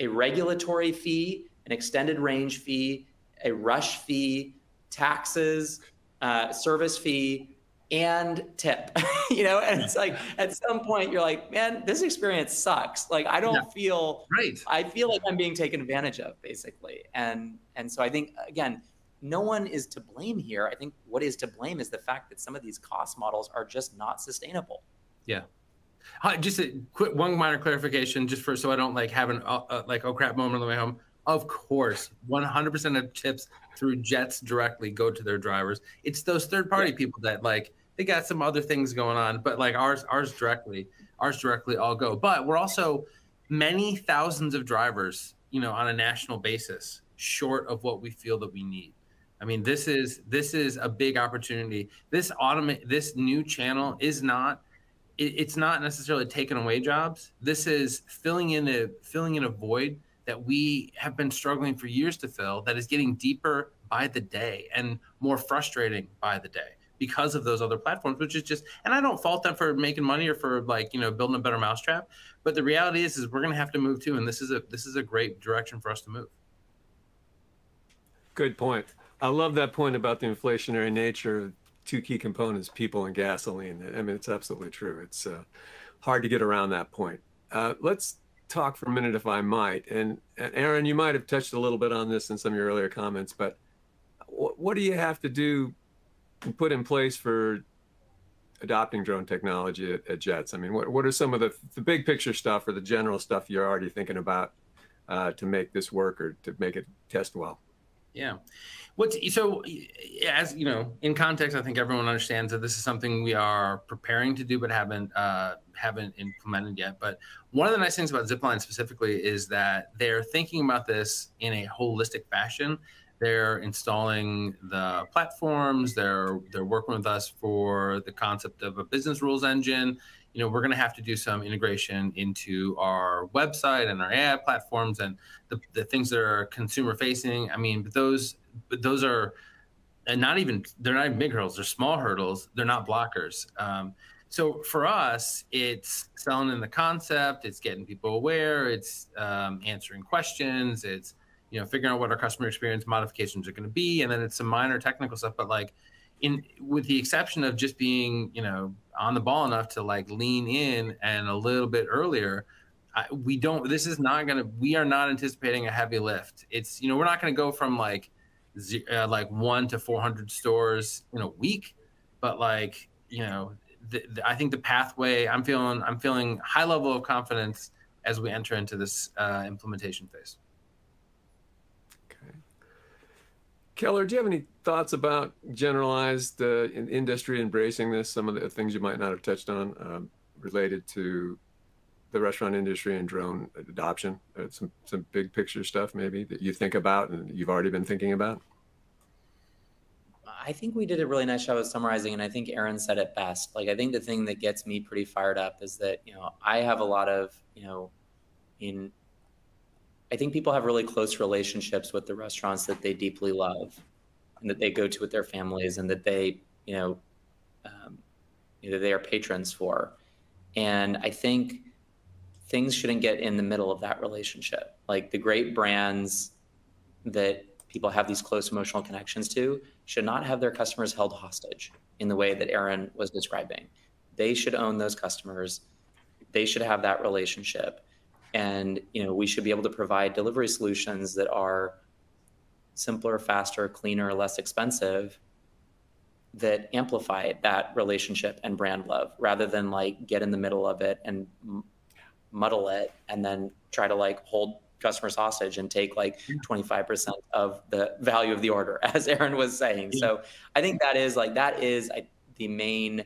a regulatory fee, an extended range fee, a rush fee, taxes, uh, service fee, and tip. you know, and it's like at some point you're like, man, this experience sucks. Like I don't yeah. feel right. I feel like I'm being taken advantage of, basically. And and so I think again, no one is to blame here. I think what is to blame is the fact that some of these cost models are just not sustainable. Yeah. Uh, just a quick one minor clarification, just for so I don't like have an uh, uh, like oh crap moment on the way home. Of course, 100% of tips through jets directly go to their drivers. It's those third party yeah. people that like they got some other things going on, but like ours, ours directly, ours directly all go. But we're also many thousands of drivers, you know, on a national basis, short of what we feel that we need. I mean, this is this is a big opportunity. This automate this new channel is not it, it's not necessarily taking away jobs. This is filling in a filling in a void that we have been struggling for years to fill. That is getting deeper by the day and more frustrating by the day because of those other platforms, which is just. And I don't fault them for making money or for like you know building a better mousetrap. But the reality is, is we're going to have to move too, and this is a this is a great direction for us to move. Good point. I love that point about the inflationary nature two key components, people and gasoline. I mean, it's absolutely true. It's uh, hard to get around that point. Uh, let's talk for a minute, if I might. And, and, Aaron, you might have touched a little bit on this in some of your earlier comments, but what, what do you have to do and put in place for adopting drone technology at, at Jets? I mean, what, what are some of the, the big picture stuff or the general stuff you're already thinking about uh, to make this work or to make it test well? Yeah. What's so as you know, in context, I think everyone understands that this is something we are preparing to do, but haven't uh, haven't implemented yet. But one of the nice things about Zipline specifically is that they're thinking about this in a holistic fashion. They're installing the platforms. They're they're working with us for the concept of a business rules engine you know, we're going to have to do some integration into our website and our AI platforms and the, the things that are consumer facing. I mean, but those, but those are, and not even, they're not even big hurdles. They're small hurdles. They're not blockers. Um, so for us, it's selling in the concept, it's getting people aware, it's um, answering questions, it's you know figuring out what our customer experience modifications are going to be, and then it's some minor technical stuff. But like in with the exception of just being you know on the ball enough to like lean in and a little bit earlier. I, we don't. This is not going to. We are not anticipating a heavy lift. It's you know we're not going to go from like uh, like one to 400 stores in a week, but like you know the, the, I think the pathway. I'm feeling. I'm feeling high level of confidence as we enter into this uh, implementation phase. Okay. Keller, do you have any thoughts about generalized uh, in industry embracing this? Some of the things you might not have touched on um, related to the restaurant industry and drone adoption. Uh, some some big picture stuff maybe that you think about and you've already been thinking about. I think we did a really nice job of summarizing, and I think Aaron said it best. Like, I think the thing that gets me pretty fired up is that you know I have a lot of you know, in I think people have really close relationships with the restaurants that they deeply love, and that they go to with their families, and that they you know, um, you know they are patrons for, and I think things shouldn't get in the middle of that relationship. Like the great brands that people have these close emotional connections to should not have their customers held hostage in the way that Aaron was describing. They should own those customers. They should have that relationship. And you know, we should be able to provide delivery solutions that are simpler, faster, cleaner, less expensive that amplify that relationship and brand love rather than like get in the middle of it and muddle it and then try to like hold customers hostage and take like 25% of the value of the order as aaron was saying. So i think that is like that is I, the main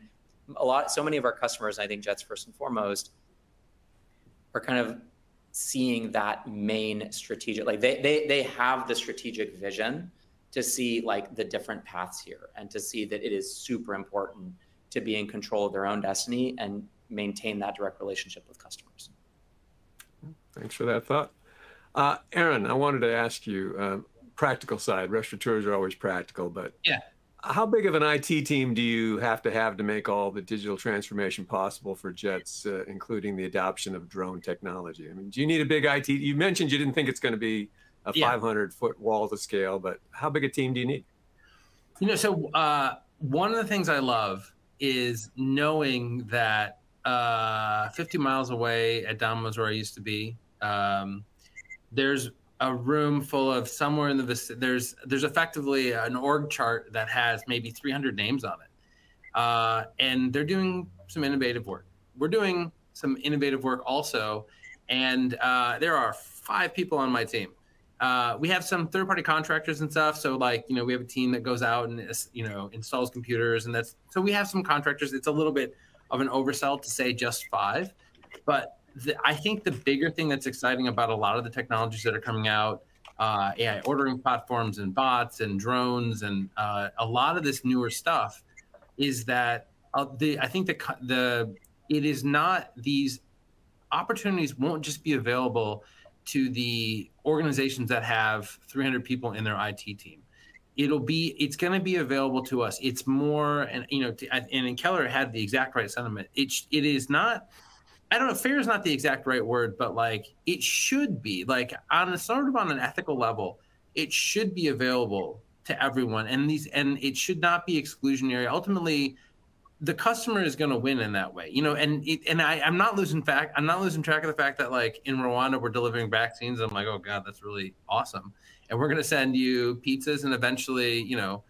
a lot so many of our customers i think jets first and foremost are kind of seeing that main strategic like they they, they have the strategic vision to see like the different paths here and to see that it is super important to be in control of their own destiny and maintain that direct relationship with customers. Thanks for that thought. Uh, Aaron, I wanted to ask you, uh, practical side. Restaurateurs are always practical, but yeah, how big of an IT team do you have to have to make all the digital transformation possible for Jets, uh, including the adoption of drone technology? I mean, do you need a big IT? You mentioned you didn't think it's going to be a yeah. 500 foot wall to scale, but how big a team do you need? You know, so uh, one of the things I love is knowing that uh, 50 miles away at Domino's, where I used to be. Um, there's a room full of somewhere in the. There's there's effectively an org chart that has maybe 300 names on it, uh, and they're doing some innovative work. We're doing some innovative work also, and uh, there are five people on my team. Uh, we have some third-party contractors and stuff. So, like, you know, we have a team that goes out and you know installs computers, and that's so we have some contractors. It's a little bit of an oversell to say just five, but the, I think the bigger thing that's exciting about a lot of the technologies that are coming out, uh, AI ordering platforms and bots and drones and uh, a lot of this newer stuff, is that uh, the I think the the it is not these opportunities won't just be available to the organizations that have 300 people in their IT team. It'll be it's going to be available to us. It's more and you know and, and Keller had the exact right sentiment. It it is not I don't know, fair is not the exact right word, but like it should be like on a sort of on an ethical level, it should be available to everyone. And these and it should not be exclusionary. Ultimately, the customer is going to win in that way, you know. And it, and I, I'm not losing fact. I'm not losing track of the fact that like in Rwanda we're delivering vaccines. I'm like, oh god, that's really awesome. And we're going to send you pizzas and eventually, you know,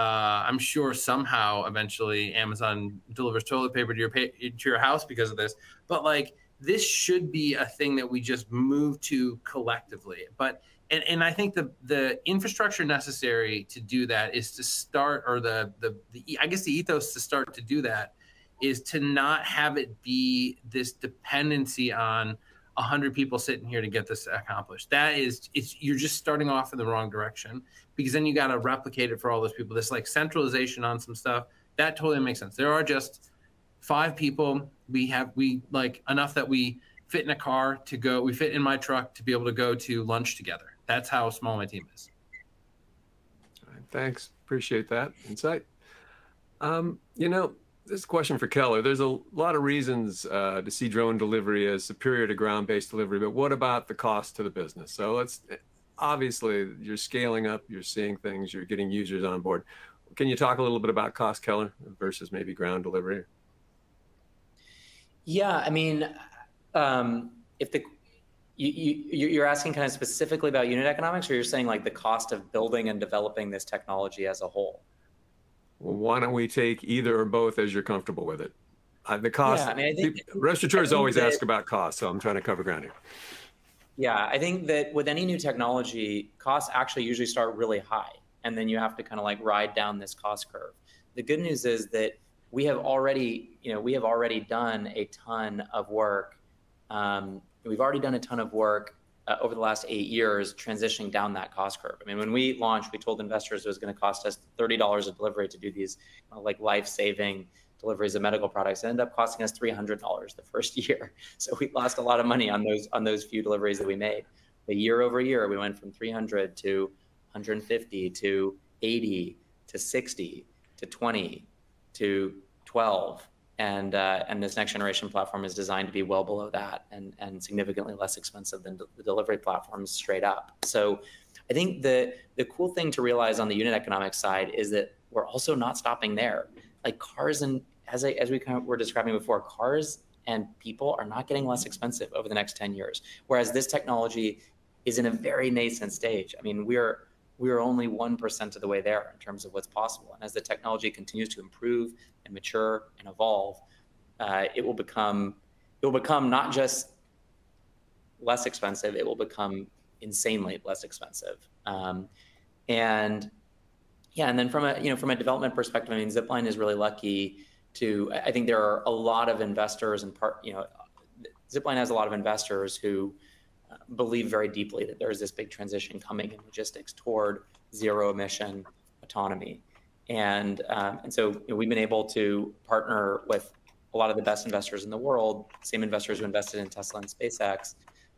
uh, I'm sure somehow eventually Amazon delivers toilet paper to your to your house because of this. But like this should be a thing that we just move to collectively. But and, and I think the the infrastructure necessary to do that is to start, or the, the the I guess the ethos to start to do that is to not have it be this dependency on 100 people sitting here to get this accomplished. That is, it's you're just starting off in the wrong direction because then you got to replicate it for all those people. This like centralization on some stuff that totally makes sense. There are just five people. We have we like enough that we fit in a car to go. We fit in my truck to be able to go to lunch together. That's how small my team is. All right, thanks. Appreciate that insight. Um, you know, this question for Keller. There's a lot of reasons uh, to see drone delivery as superior to ground-based delivery, but what about the cost to the business? So let's obviously you're scaling up, you're seeing things, you're getting users on board. Can you talk a little bit about cost, Keller, versus maybe ground delivery? Yeah, I mean, um, if the you, you, you're asking kind of specifically about unit economics, or you're saying like the cost of building and developing this technology as a whole? Well, why don't we take either or both as you're comfortable with it? Uh, the cost. Yeah, I mean, I think, restaurateurs always that, ask about cost, so I'm trying to cover ground here. Yeah, I think that with any new technology, costs actually usually start really high, and then you have to kind of like ride down this cost curve. The good news is that we have already, you know, we have already done a ton of work. Um, we've already done a ton of work over the last eight years transitioning down that cost curve. I mean, when we launched, we told investors it was going to cost us $30 a delivery to do these uh, like life-saving deliveries of medical products. It ended up costing us $300 the first year. So we lost a lot of money on those on those few deliveries that we made. The year over year, we went from 300 to 150 to 80 to 60 to 20 to 12 and uh, and this next generation platform is designed to be well below that and and significantly less expensive than the delivery platforms straight up. So I think the the cool thing to realize on the unit economics side is that we're also not stopping there. Like cars and as I, as we kind of were describing before, cars and people are not getting less expensive over the next 10 years. Whereas this technology is in a very nascent stage. I mean, we're we are only 1% of the way there in terms of what's possible. And as the technology continues to improve and mature and evolve, uh, it will become it will become not just less expensive, it will become insanely less expensive. Um, and yeah, and then from a you know from a development perspective, I mean, Zipline is really lucky to. I think there are a lot of investors and part you know, Zipline has a lot of investors who believe very deeply that there is this big transition coming in logistics toward zero emission autonomy. And, um, and so you know, we've been able to partner with a lot of the best investors in the world, same investors who invested in Tesla and SpaceX,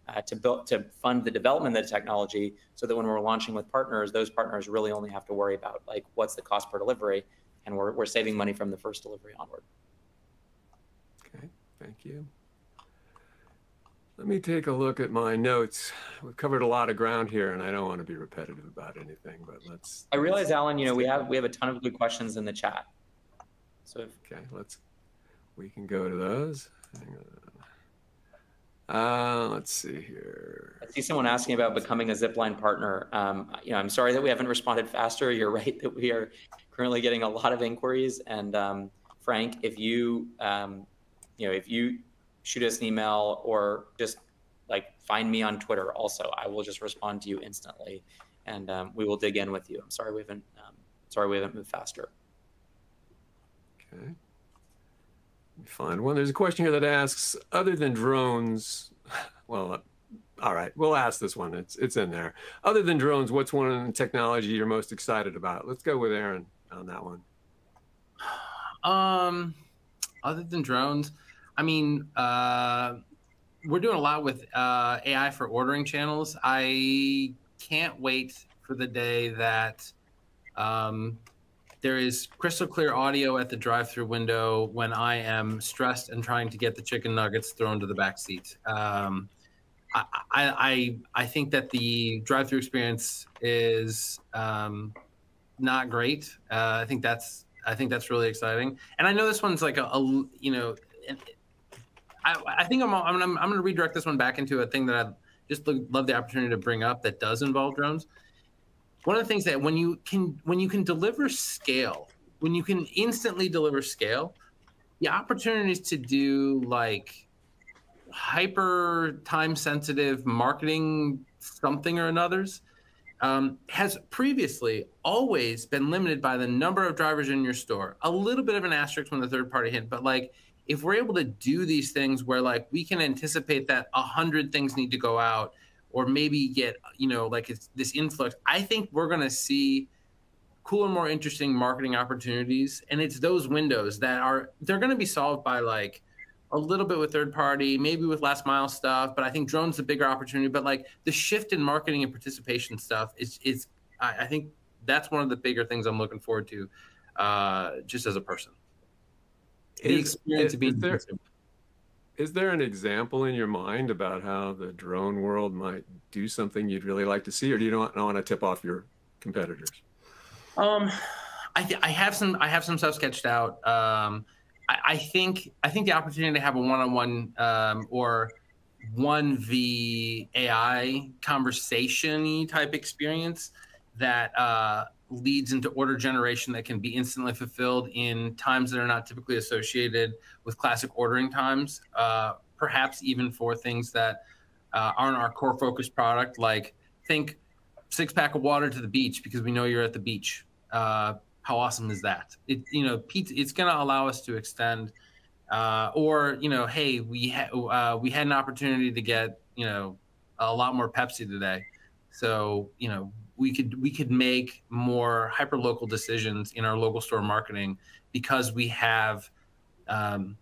uh, to build to fund the development of the technology, so that when we're launching with partners, those partners really only have to worry about like what's the cost per delivery, and we're we're saving money from the first delivery onward. Okay, thank you. Let me take a look at my notes. We've covered a lot of ground here, and I don't want to be repetitive about anything, but let's. I realize, Alan. You know, we have we have a ton of good questions in the chat. So if, okay, let's. We can go to those. Uh, let's see here. I see someone asking about becoming a Zipline partner. Um, you know, I'm sorry that we haven't responded faster. You're right that we are currently getting a lot of inquiries. And um, Frank, if you, um, you know, if you shoot us an email or just like find me on Twitter. Also, I will just respond to you instantly, and um, we will dig in with you. I'm sorry we haven't. Um, sorry we haven't moved faster. Okay. Find one. There's a question here that asks, other than drones, well, uh, all right, we'll ask this one. It's it's in there. Other than drones, what's one technology you're most excited about? Let's go with Aaron on that one. Um, other than drones, I mean, uh, we're doing a lot with uh, AI for ordering channels. I can't wait for the day that um, there is crystal clear audio at the drive-through window when I am stressed and trying to get the chicken nuggets thrown to the back seat. Um, I, I, I think that the drive-through experience is um, not great. Uh, I think that's I think that's really exciting. And I know this one's like a, a you know I, I think I'm, I'm, I'm going to redirect this one back into a thing that I just love the opportunity to bring up that does involve drones. One of the things that when you can when you can deliver scale, when you can instantly deliver scale, the opportunities to do like hyper time sensitive marketing something or another's um, has previously always been limited by the number of drivers in your store. A little bit of an asterisk when the third party hit, but like if we're able to do these things where like we can anticipate that a hundred things need to go out or maybe get you know like it's this influx i think we're going to see cooler more interesting marketing opportunities. And it's those windows that are they're going to be solved by like a little bit with third party maybe with last mile stuff but i think drones a bigger opportunity. But like the shift in marketing and participation stuff is is i, I think that's one of the bigger things i'm looking forward to uh, just as a person the experience is, of being is there, is there an example in your mind about how the drone world might do something you'd really like to see, or do you not, not want to tip off your competitors? Um, I, th- I have some I have some stuff sketched out. Um, I, I think I think the opportunity to have a one-on-one um, or one v AI conversation type experience that uh, leads into order generation that can be instantly fulfilled in times that are not typically associated with classic ordering times. Uh, perhaps even for things that uh, aren't our core focus product, like think six pack of water to the beach because we know you're at the beach. Uh, how awesome is that? It you know pizza. It's going to allow us to extend, uh, or you know, hey, we ha- uh, we had an opportunity to get you know a lot more Pepsi today, so you know we could we could make more hyper local decisions in our local store marketing because we have um,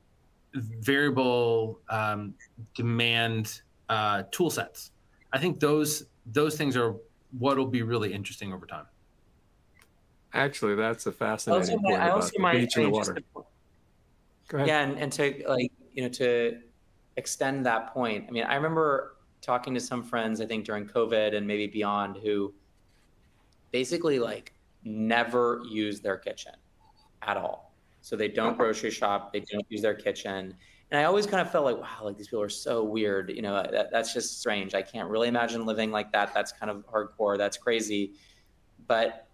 variable um, demand uh, tool sets. I think those those things are what will be really interesting over time. Actually, that's a fascinating point I about the beach and the water. To, yeah, and, and to like you know to extend that point. I mean, I remember talking to some friends, I think during COVID and maybe beyond, who basically like never use their kitchen at all. So they don't grocery shop, they don't use their kitchen. And I always kind of felt like, wow, like these people are so weird. You know, that, that's just strange. I can't really imagine living like that. That's kind of hardcore. That's crazy. But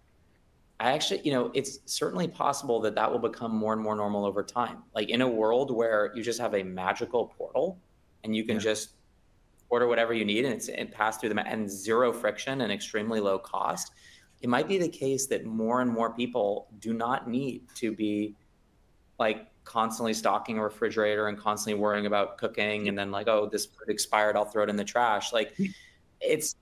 I actually, you know, it's certainly possible that that will become more and more normal over time. Like in a world where you just have a magical portal and you can yeah. just order whatever you need and it's and pass through them and zero friction and extremely low cost it might be the case that more and more people do not need to be like constantly stocking a refrigerator and constantly worrying about cooking and then like oh this expired i'll throw it in the trash. Like it's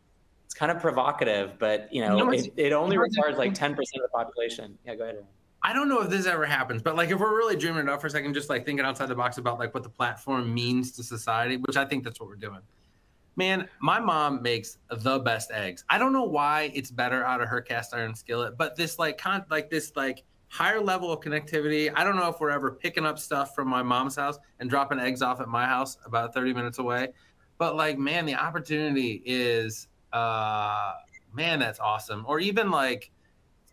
it's kind of provocative but you know, it, it, only requires like 10% of the population. Yeah go ahead I don't know if this ever happens, but like if we're really dreaming it up for a second, just like thinking outside the box about like what the platform means to society, which I think that's what we're doing. Man, my mom makes the best eggs. I don't know why it's better out of her cast iron skillet, but this like con like this like higher level of connectivity. I don't know if we're ever picking up stuff from my mom's house and dropping eggs off at my house about 30 minutes away. But like, man, the opportunity is uh man, that's awesome. Or even like,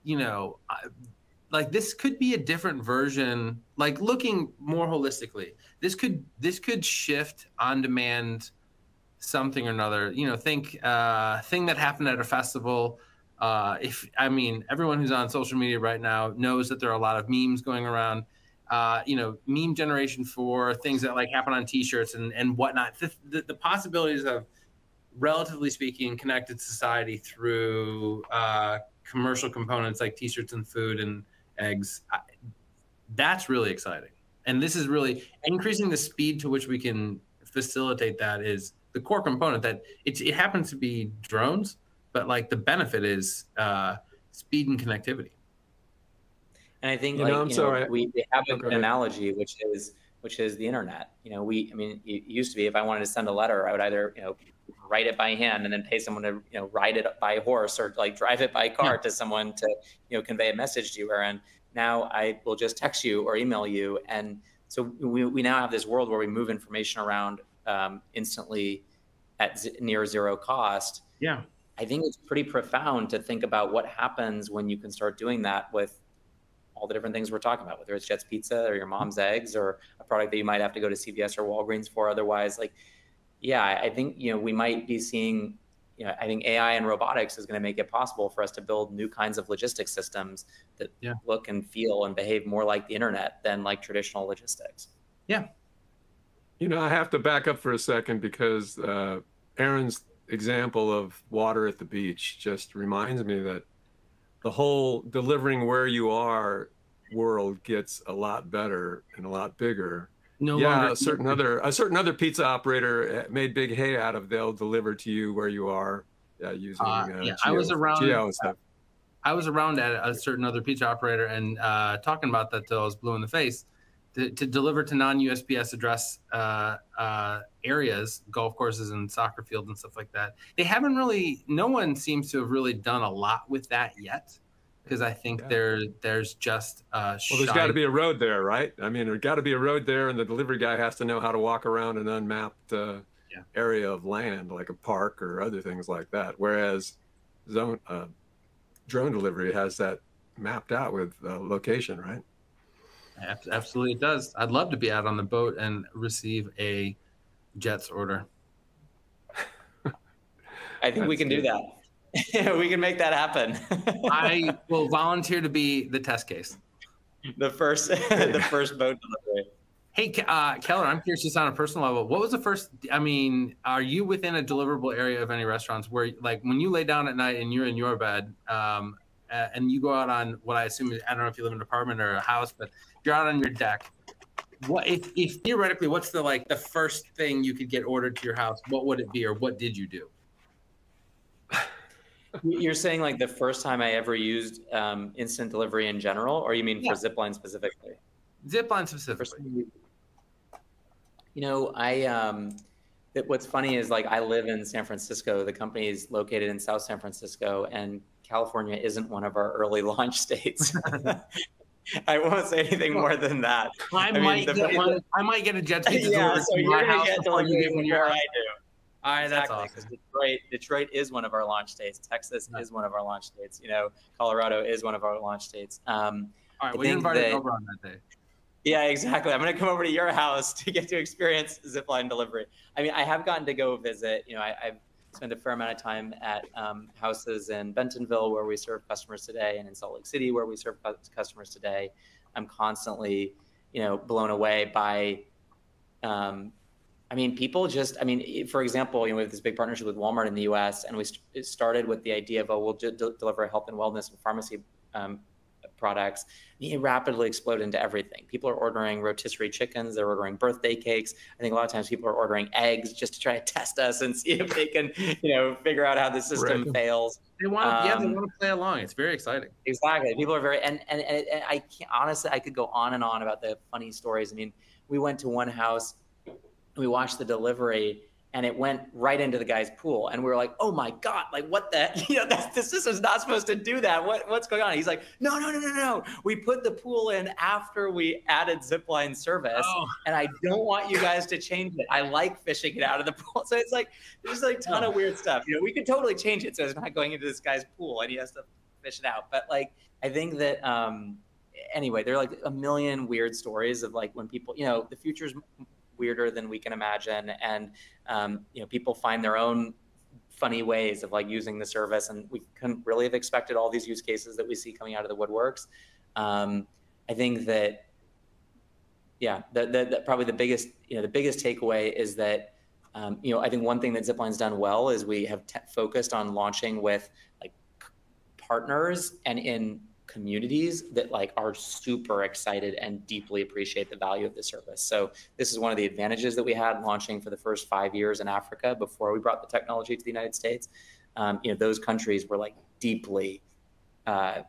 you know, like this could be a different version, like looking more holistically. This could this could shift on demand something or another. You know, think uh, thing that happened at a festival. Uh, if I mean, everyone who's on social media right now knows that there are a lot of memes going around. Uh, you know, meme generation for things that like happen on T-shirts and and whatnot. The, the, the possibilities of, relatively speaking, connected society through uh, commercial components like T-shirts and food and eggs. I, that's really exciting, and this is really increasing the speed to which we can facilitate that is the core component that it, it happens to be drones, but like the benefit is uh, speed and connectivity. And I think you like, know, you know, we, we have an analogy, which is which is the internet. You know, we I mean, it used to be if I wanted to send a letter, I would either you know write it by hand and then pay someone to you know ride it by horse or like drive it by car yeah. to someone to you know convey a message to you. And now I will just text you or email you, and so we we now have this world where we move information around um, instantly at z- near zero cost. Yeah. I think it's pretty profound to think about what happens when you can start doing that with all the different things we're talking about, whether it's Jet's Pizza or your mom's eggs or a product that you might have to go to CVS or Walgreens for otherwise. Like, yeah, I think, you know, we might be seeing, you know, I think AI and robotics is going to make it possible for us to build new kinds of logistics systems that yeah. look and feel and behave more like the internet than like traditional logistics. Yeah, you know, I have to back up for a second because uh, Aaron's example of water at the beach just reminds me that the whole delivering where you are world gets a lot better and a lot bigger. No yeah, longer. a certain other a certain other pizza operator made big hay out of. They'll deliver to you where you are uh, using. Uh, yeah, Geo, I was around. I was around at a certain other pizza operator and uh, talking about that till I was blue in the face to, to deliver to non-USPS address uh, uh, areas, golf courses and soccer fields and stuff like that. They haven't really. No one seems to have really done a lot with that yet. because I think yeah. there there's just uh, well, there's got to be a road there, right? I mean, there's got to be a road there, and the delivery guy has to know how to walk around an unmapped uh, yeah. area of land, like a park or other things like that. Whereas zone uh, drone delivery has that mapped out with uh, location, right? Absolutely, it does. I'd love to be out on the boat and receive a Jets order. I think That's we can good. do that. we can make that happen. I will volunteer to be the test case. The first, the first boat delivery. Hey, uh, Keller, I'm curious just on a personal level. What was the first? I mean, are you within a deliverable area of any restaurants where, like, when you lay down at night and you're in your bed, um, uh, and you go out on what I assume I don't know if you live in an apartment or a house, but you're out on your deck. What if, if theoretically, what's the like the first thing you could get ordered to your house? What would it be, or what did you do? You're saying like the first time I ever used um, instant delivery in general, or you mean yeah. for Zipline specifically? Zipline specifically. You know, I um, that what's funny is like I live in San Francisco. The company is located in South San Francisco, and California isn't one of our early launch states. I won't say anything more than that. I, I might mean, get one, I might get a jet pizza yeah, so you're gonna get delivery before I do. All right, exactly, that's awesome. Detroit, Detroit is one of our launch states. Texas is one of our launch states. You know, Colorado is one of our launch states. Um, All right, we invited that, over on that day. Yeah, exactly. I'm going to come over to your house to get to experience zipline delivery. I mean, I have gotten to go visit. You know, I, have spent a fair amount of time at um, houses in Bentonville where we serve customers today, and in Salt Lake City where we serve customers today. I'm constantly, you know, blown away by. Um, I mean, people just. I mean, for example, you know, we have this big partnership with Walmart in the U.S., and we st- started with the idea of, oh, we'll de- deliver health and wellness and pharmacy um, products, it rapidly exploded into everything. People are ordering rotisserie chickens, they're ordering birthday cakes. I think a lot of times people are ordering eggs just to try to test us and see if they can, you know, figure out how the system right. fails. They want, um, yeah, they um, want to play along. It's very exciting. Exactly. People are very, and and, and, and I can't honestly, I could go on and on about the funny stories. I mean, we went to one house, we watched the delivery and it went right into the guy's pool. And we were like, oh my God, like what the, you know, that's, this system's not supposed to do that. What, what's going on? He's like, no, no, no, no, no. We put the pool in after we added zipline service. Oh. And I don't want you guys to change it. I like fishing it out of the pool. So it's like, there's like a ton oh. of weird stuff. You know, we could totally change it so it's not going into this guy's pool and he has to fish it out. But like, I think that, um, anyway, there are like a million weird stories of like when people, you know, the future's weirder than we can imagine. And um, you know, people find their own funny ways of like using the service, and we couldn't really have expected all these use cases that we see coming out of the woodworks. Um, I think that, yeah, the, the, the, probably the biggest, you know, the biggest takeaway is that, um, you know, I think one thing that Zipline's done well is we have focused on launching with like partners and in communities that like are super excited and deeply appreciate the value of the service. So this is one of the advantages that we had launching for the first five years in Africa before we brought the technology to the United States. Um, you know, those countries were like deeply, uh,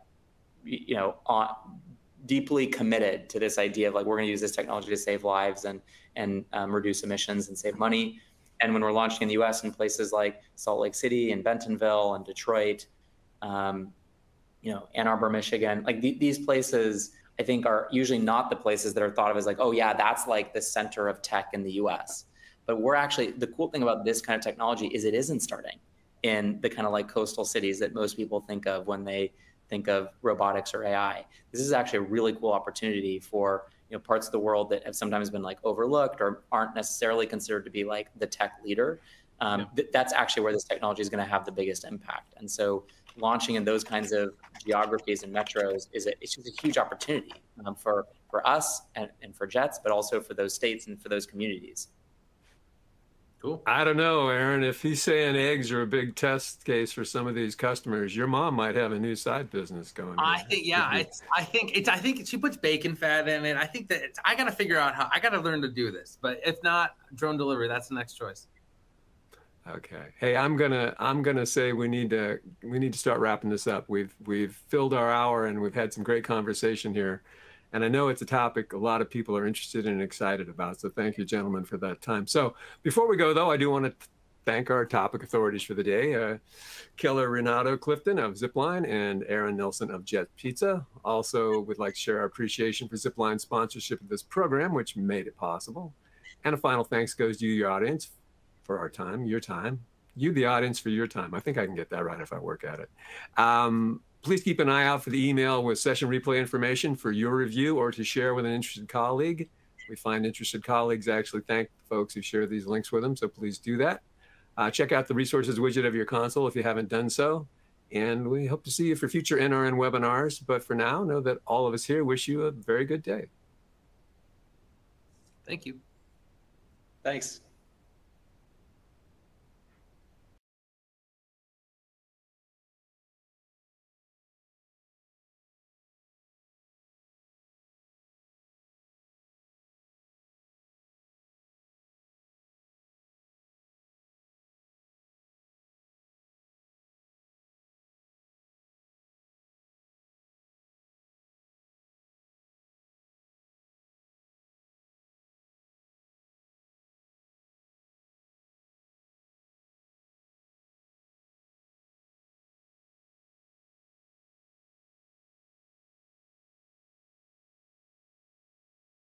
you know, on, deeply committed to this idea of like we're going to use this technology to save lives and and um, reduce emissions and save money. And when we're launching in the U.S. in places like Salt Lake City and Bentonville and Detroit, um, you know, Ann Arbor, Michigan, like th- these places, I think are usually not the places that are thought of as like, oh yeah, that's like the center of tech in the U.S. But we're actually the cool thing about this kind of technology is it isn't starting in the kind of like coastal cities that most people think of when they think of robotics or AI. This is actually a really cool opportunity for you know parts of the world that have sometimes been like overlooked or aren't necessarily considered to be like the tech leader. Um, yeah. th- that's actually where this technology is going to have the biggest impact. And so launching in those kinds of geographies and metros is a, it's just a huge opportunity um, for for us and, and for Jets, but also for those states and for those communities. Cool. I don't know, Aaron. If he's saying eggs are a big test case for some of these customers, your mom might have a new side business going. I think, yeah, it's, I think it's. I think she puts bacon fat in it. I think that I got to figure out how. I got to learn to do this. But if not, drone delivery. That's the next choice. Okay. Hey, I'm gonna I'm gonna say we need to we need to start wrapping this up. We've we've filled our hour and we've had some great conversation here, and I know it's a topic a lot of people are interested in and excited about. So thank you, gentlemen, for that time. So before we go though, I do want to thank our topic authorities for the day uh, Keller Rinaudo Cliffton of Zipline and Aaron Nilsson of Jet Pizza. Also, would like to share our appreciation for Zipline's sponsorship of this program, which made it possible. And a final thanks goes to you, your audience, for our time, your time, you, the audience, for your time. I think I can get that right if I work at it. Um, please keep an eye out for the email with session replay information for your review or to share with an interested colleague. We find interested colleagues actually thank folks who share these links with them, so please do that. Uh, check out the resources widget of your console if you haven't done so. And we hope to see you for future NRN webinars. But for now, know that all of us here wish you a very good day. Thank you. Thanks.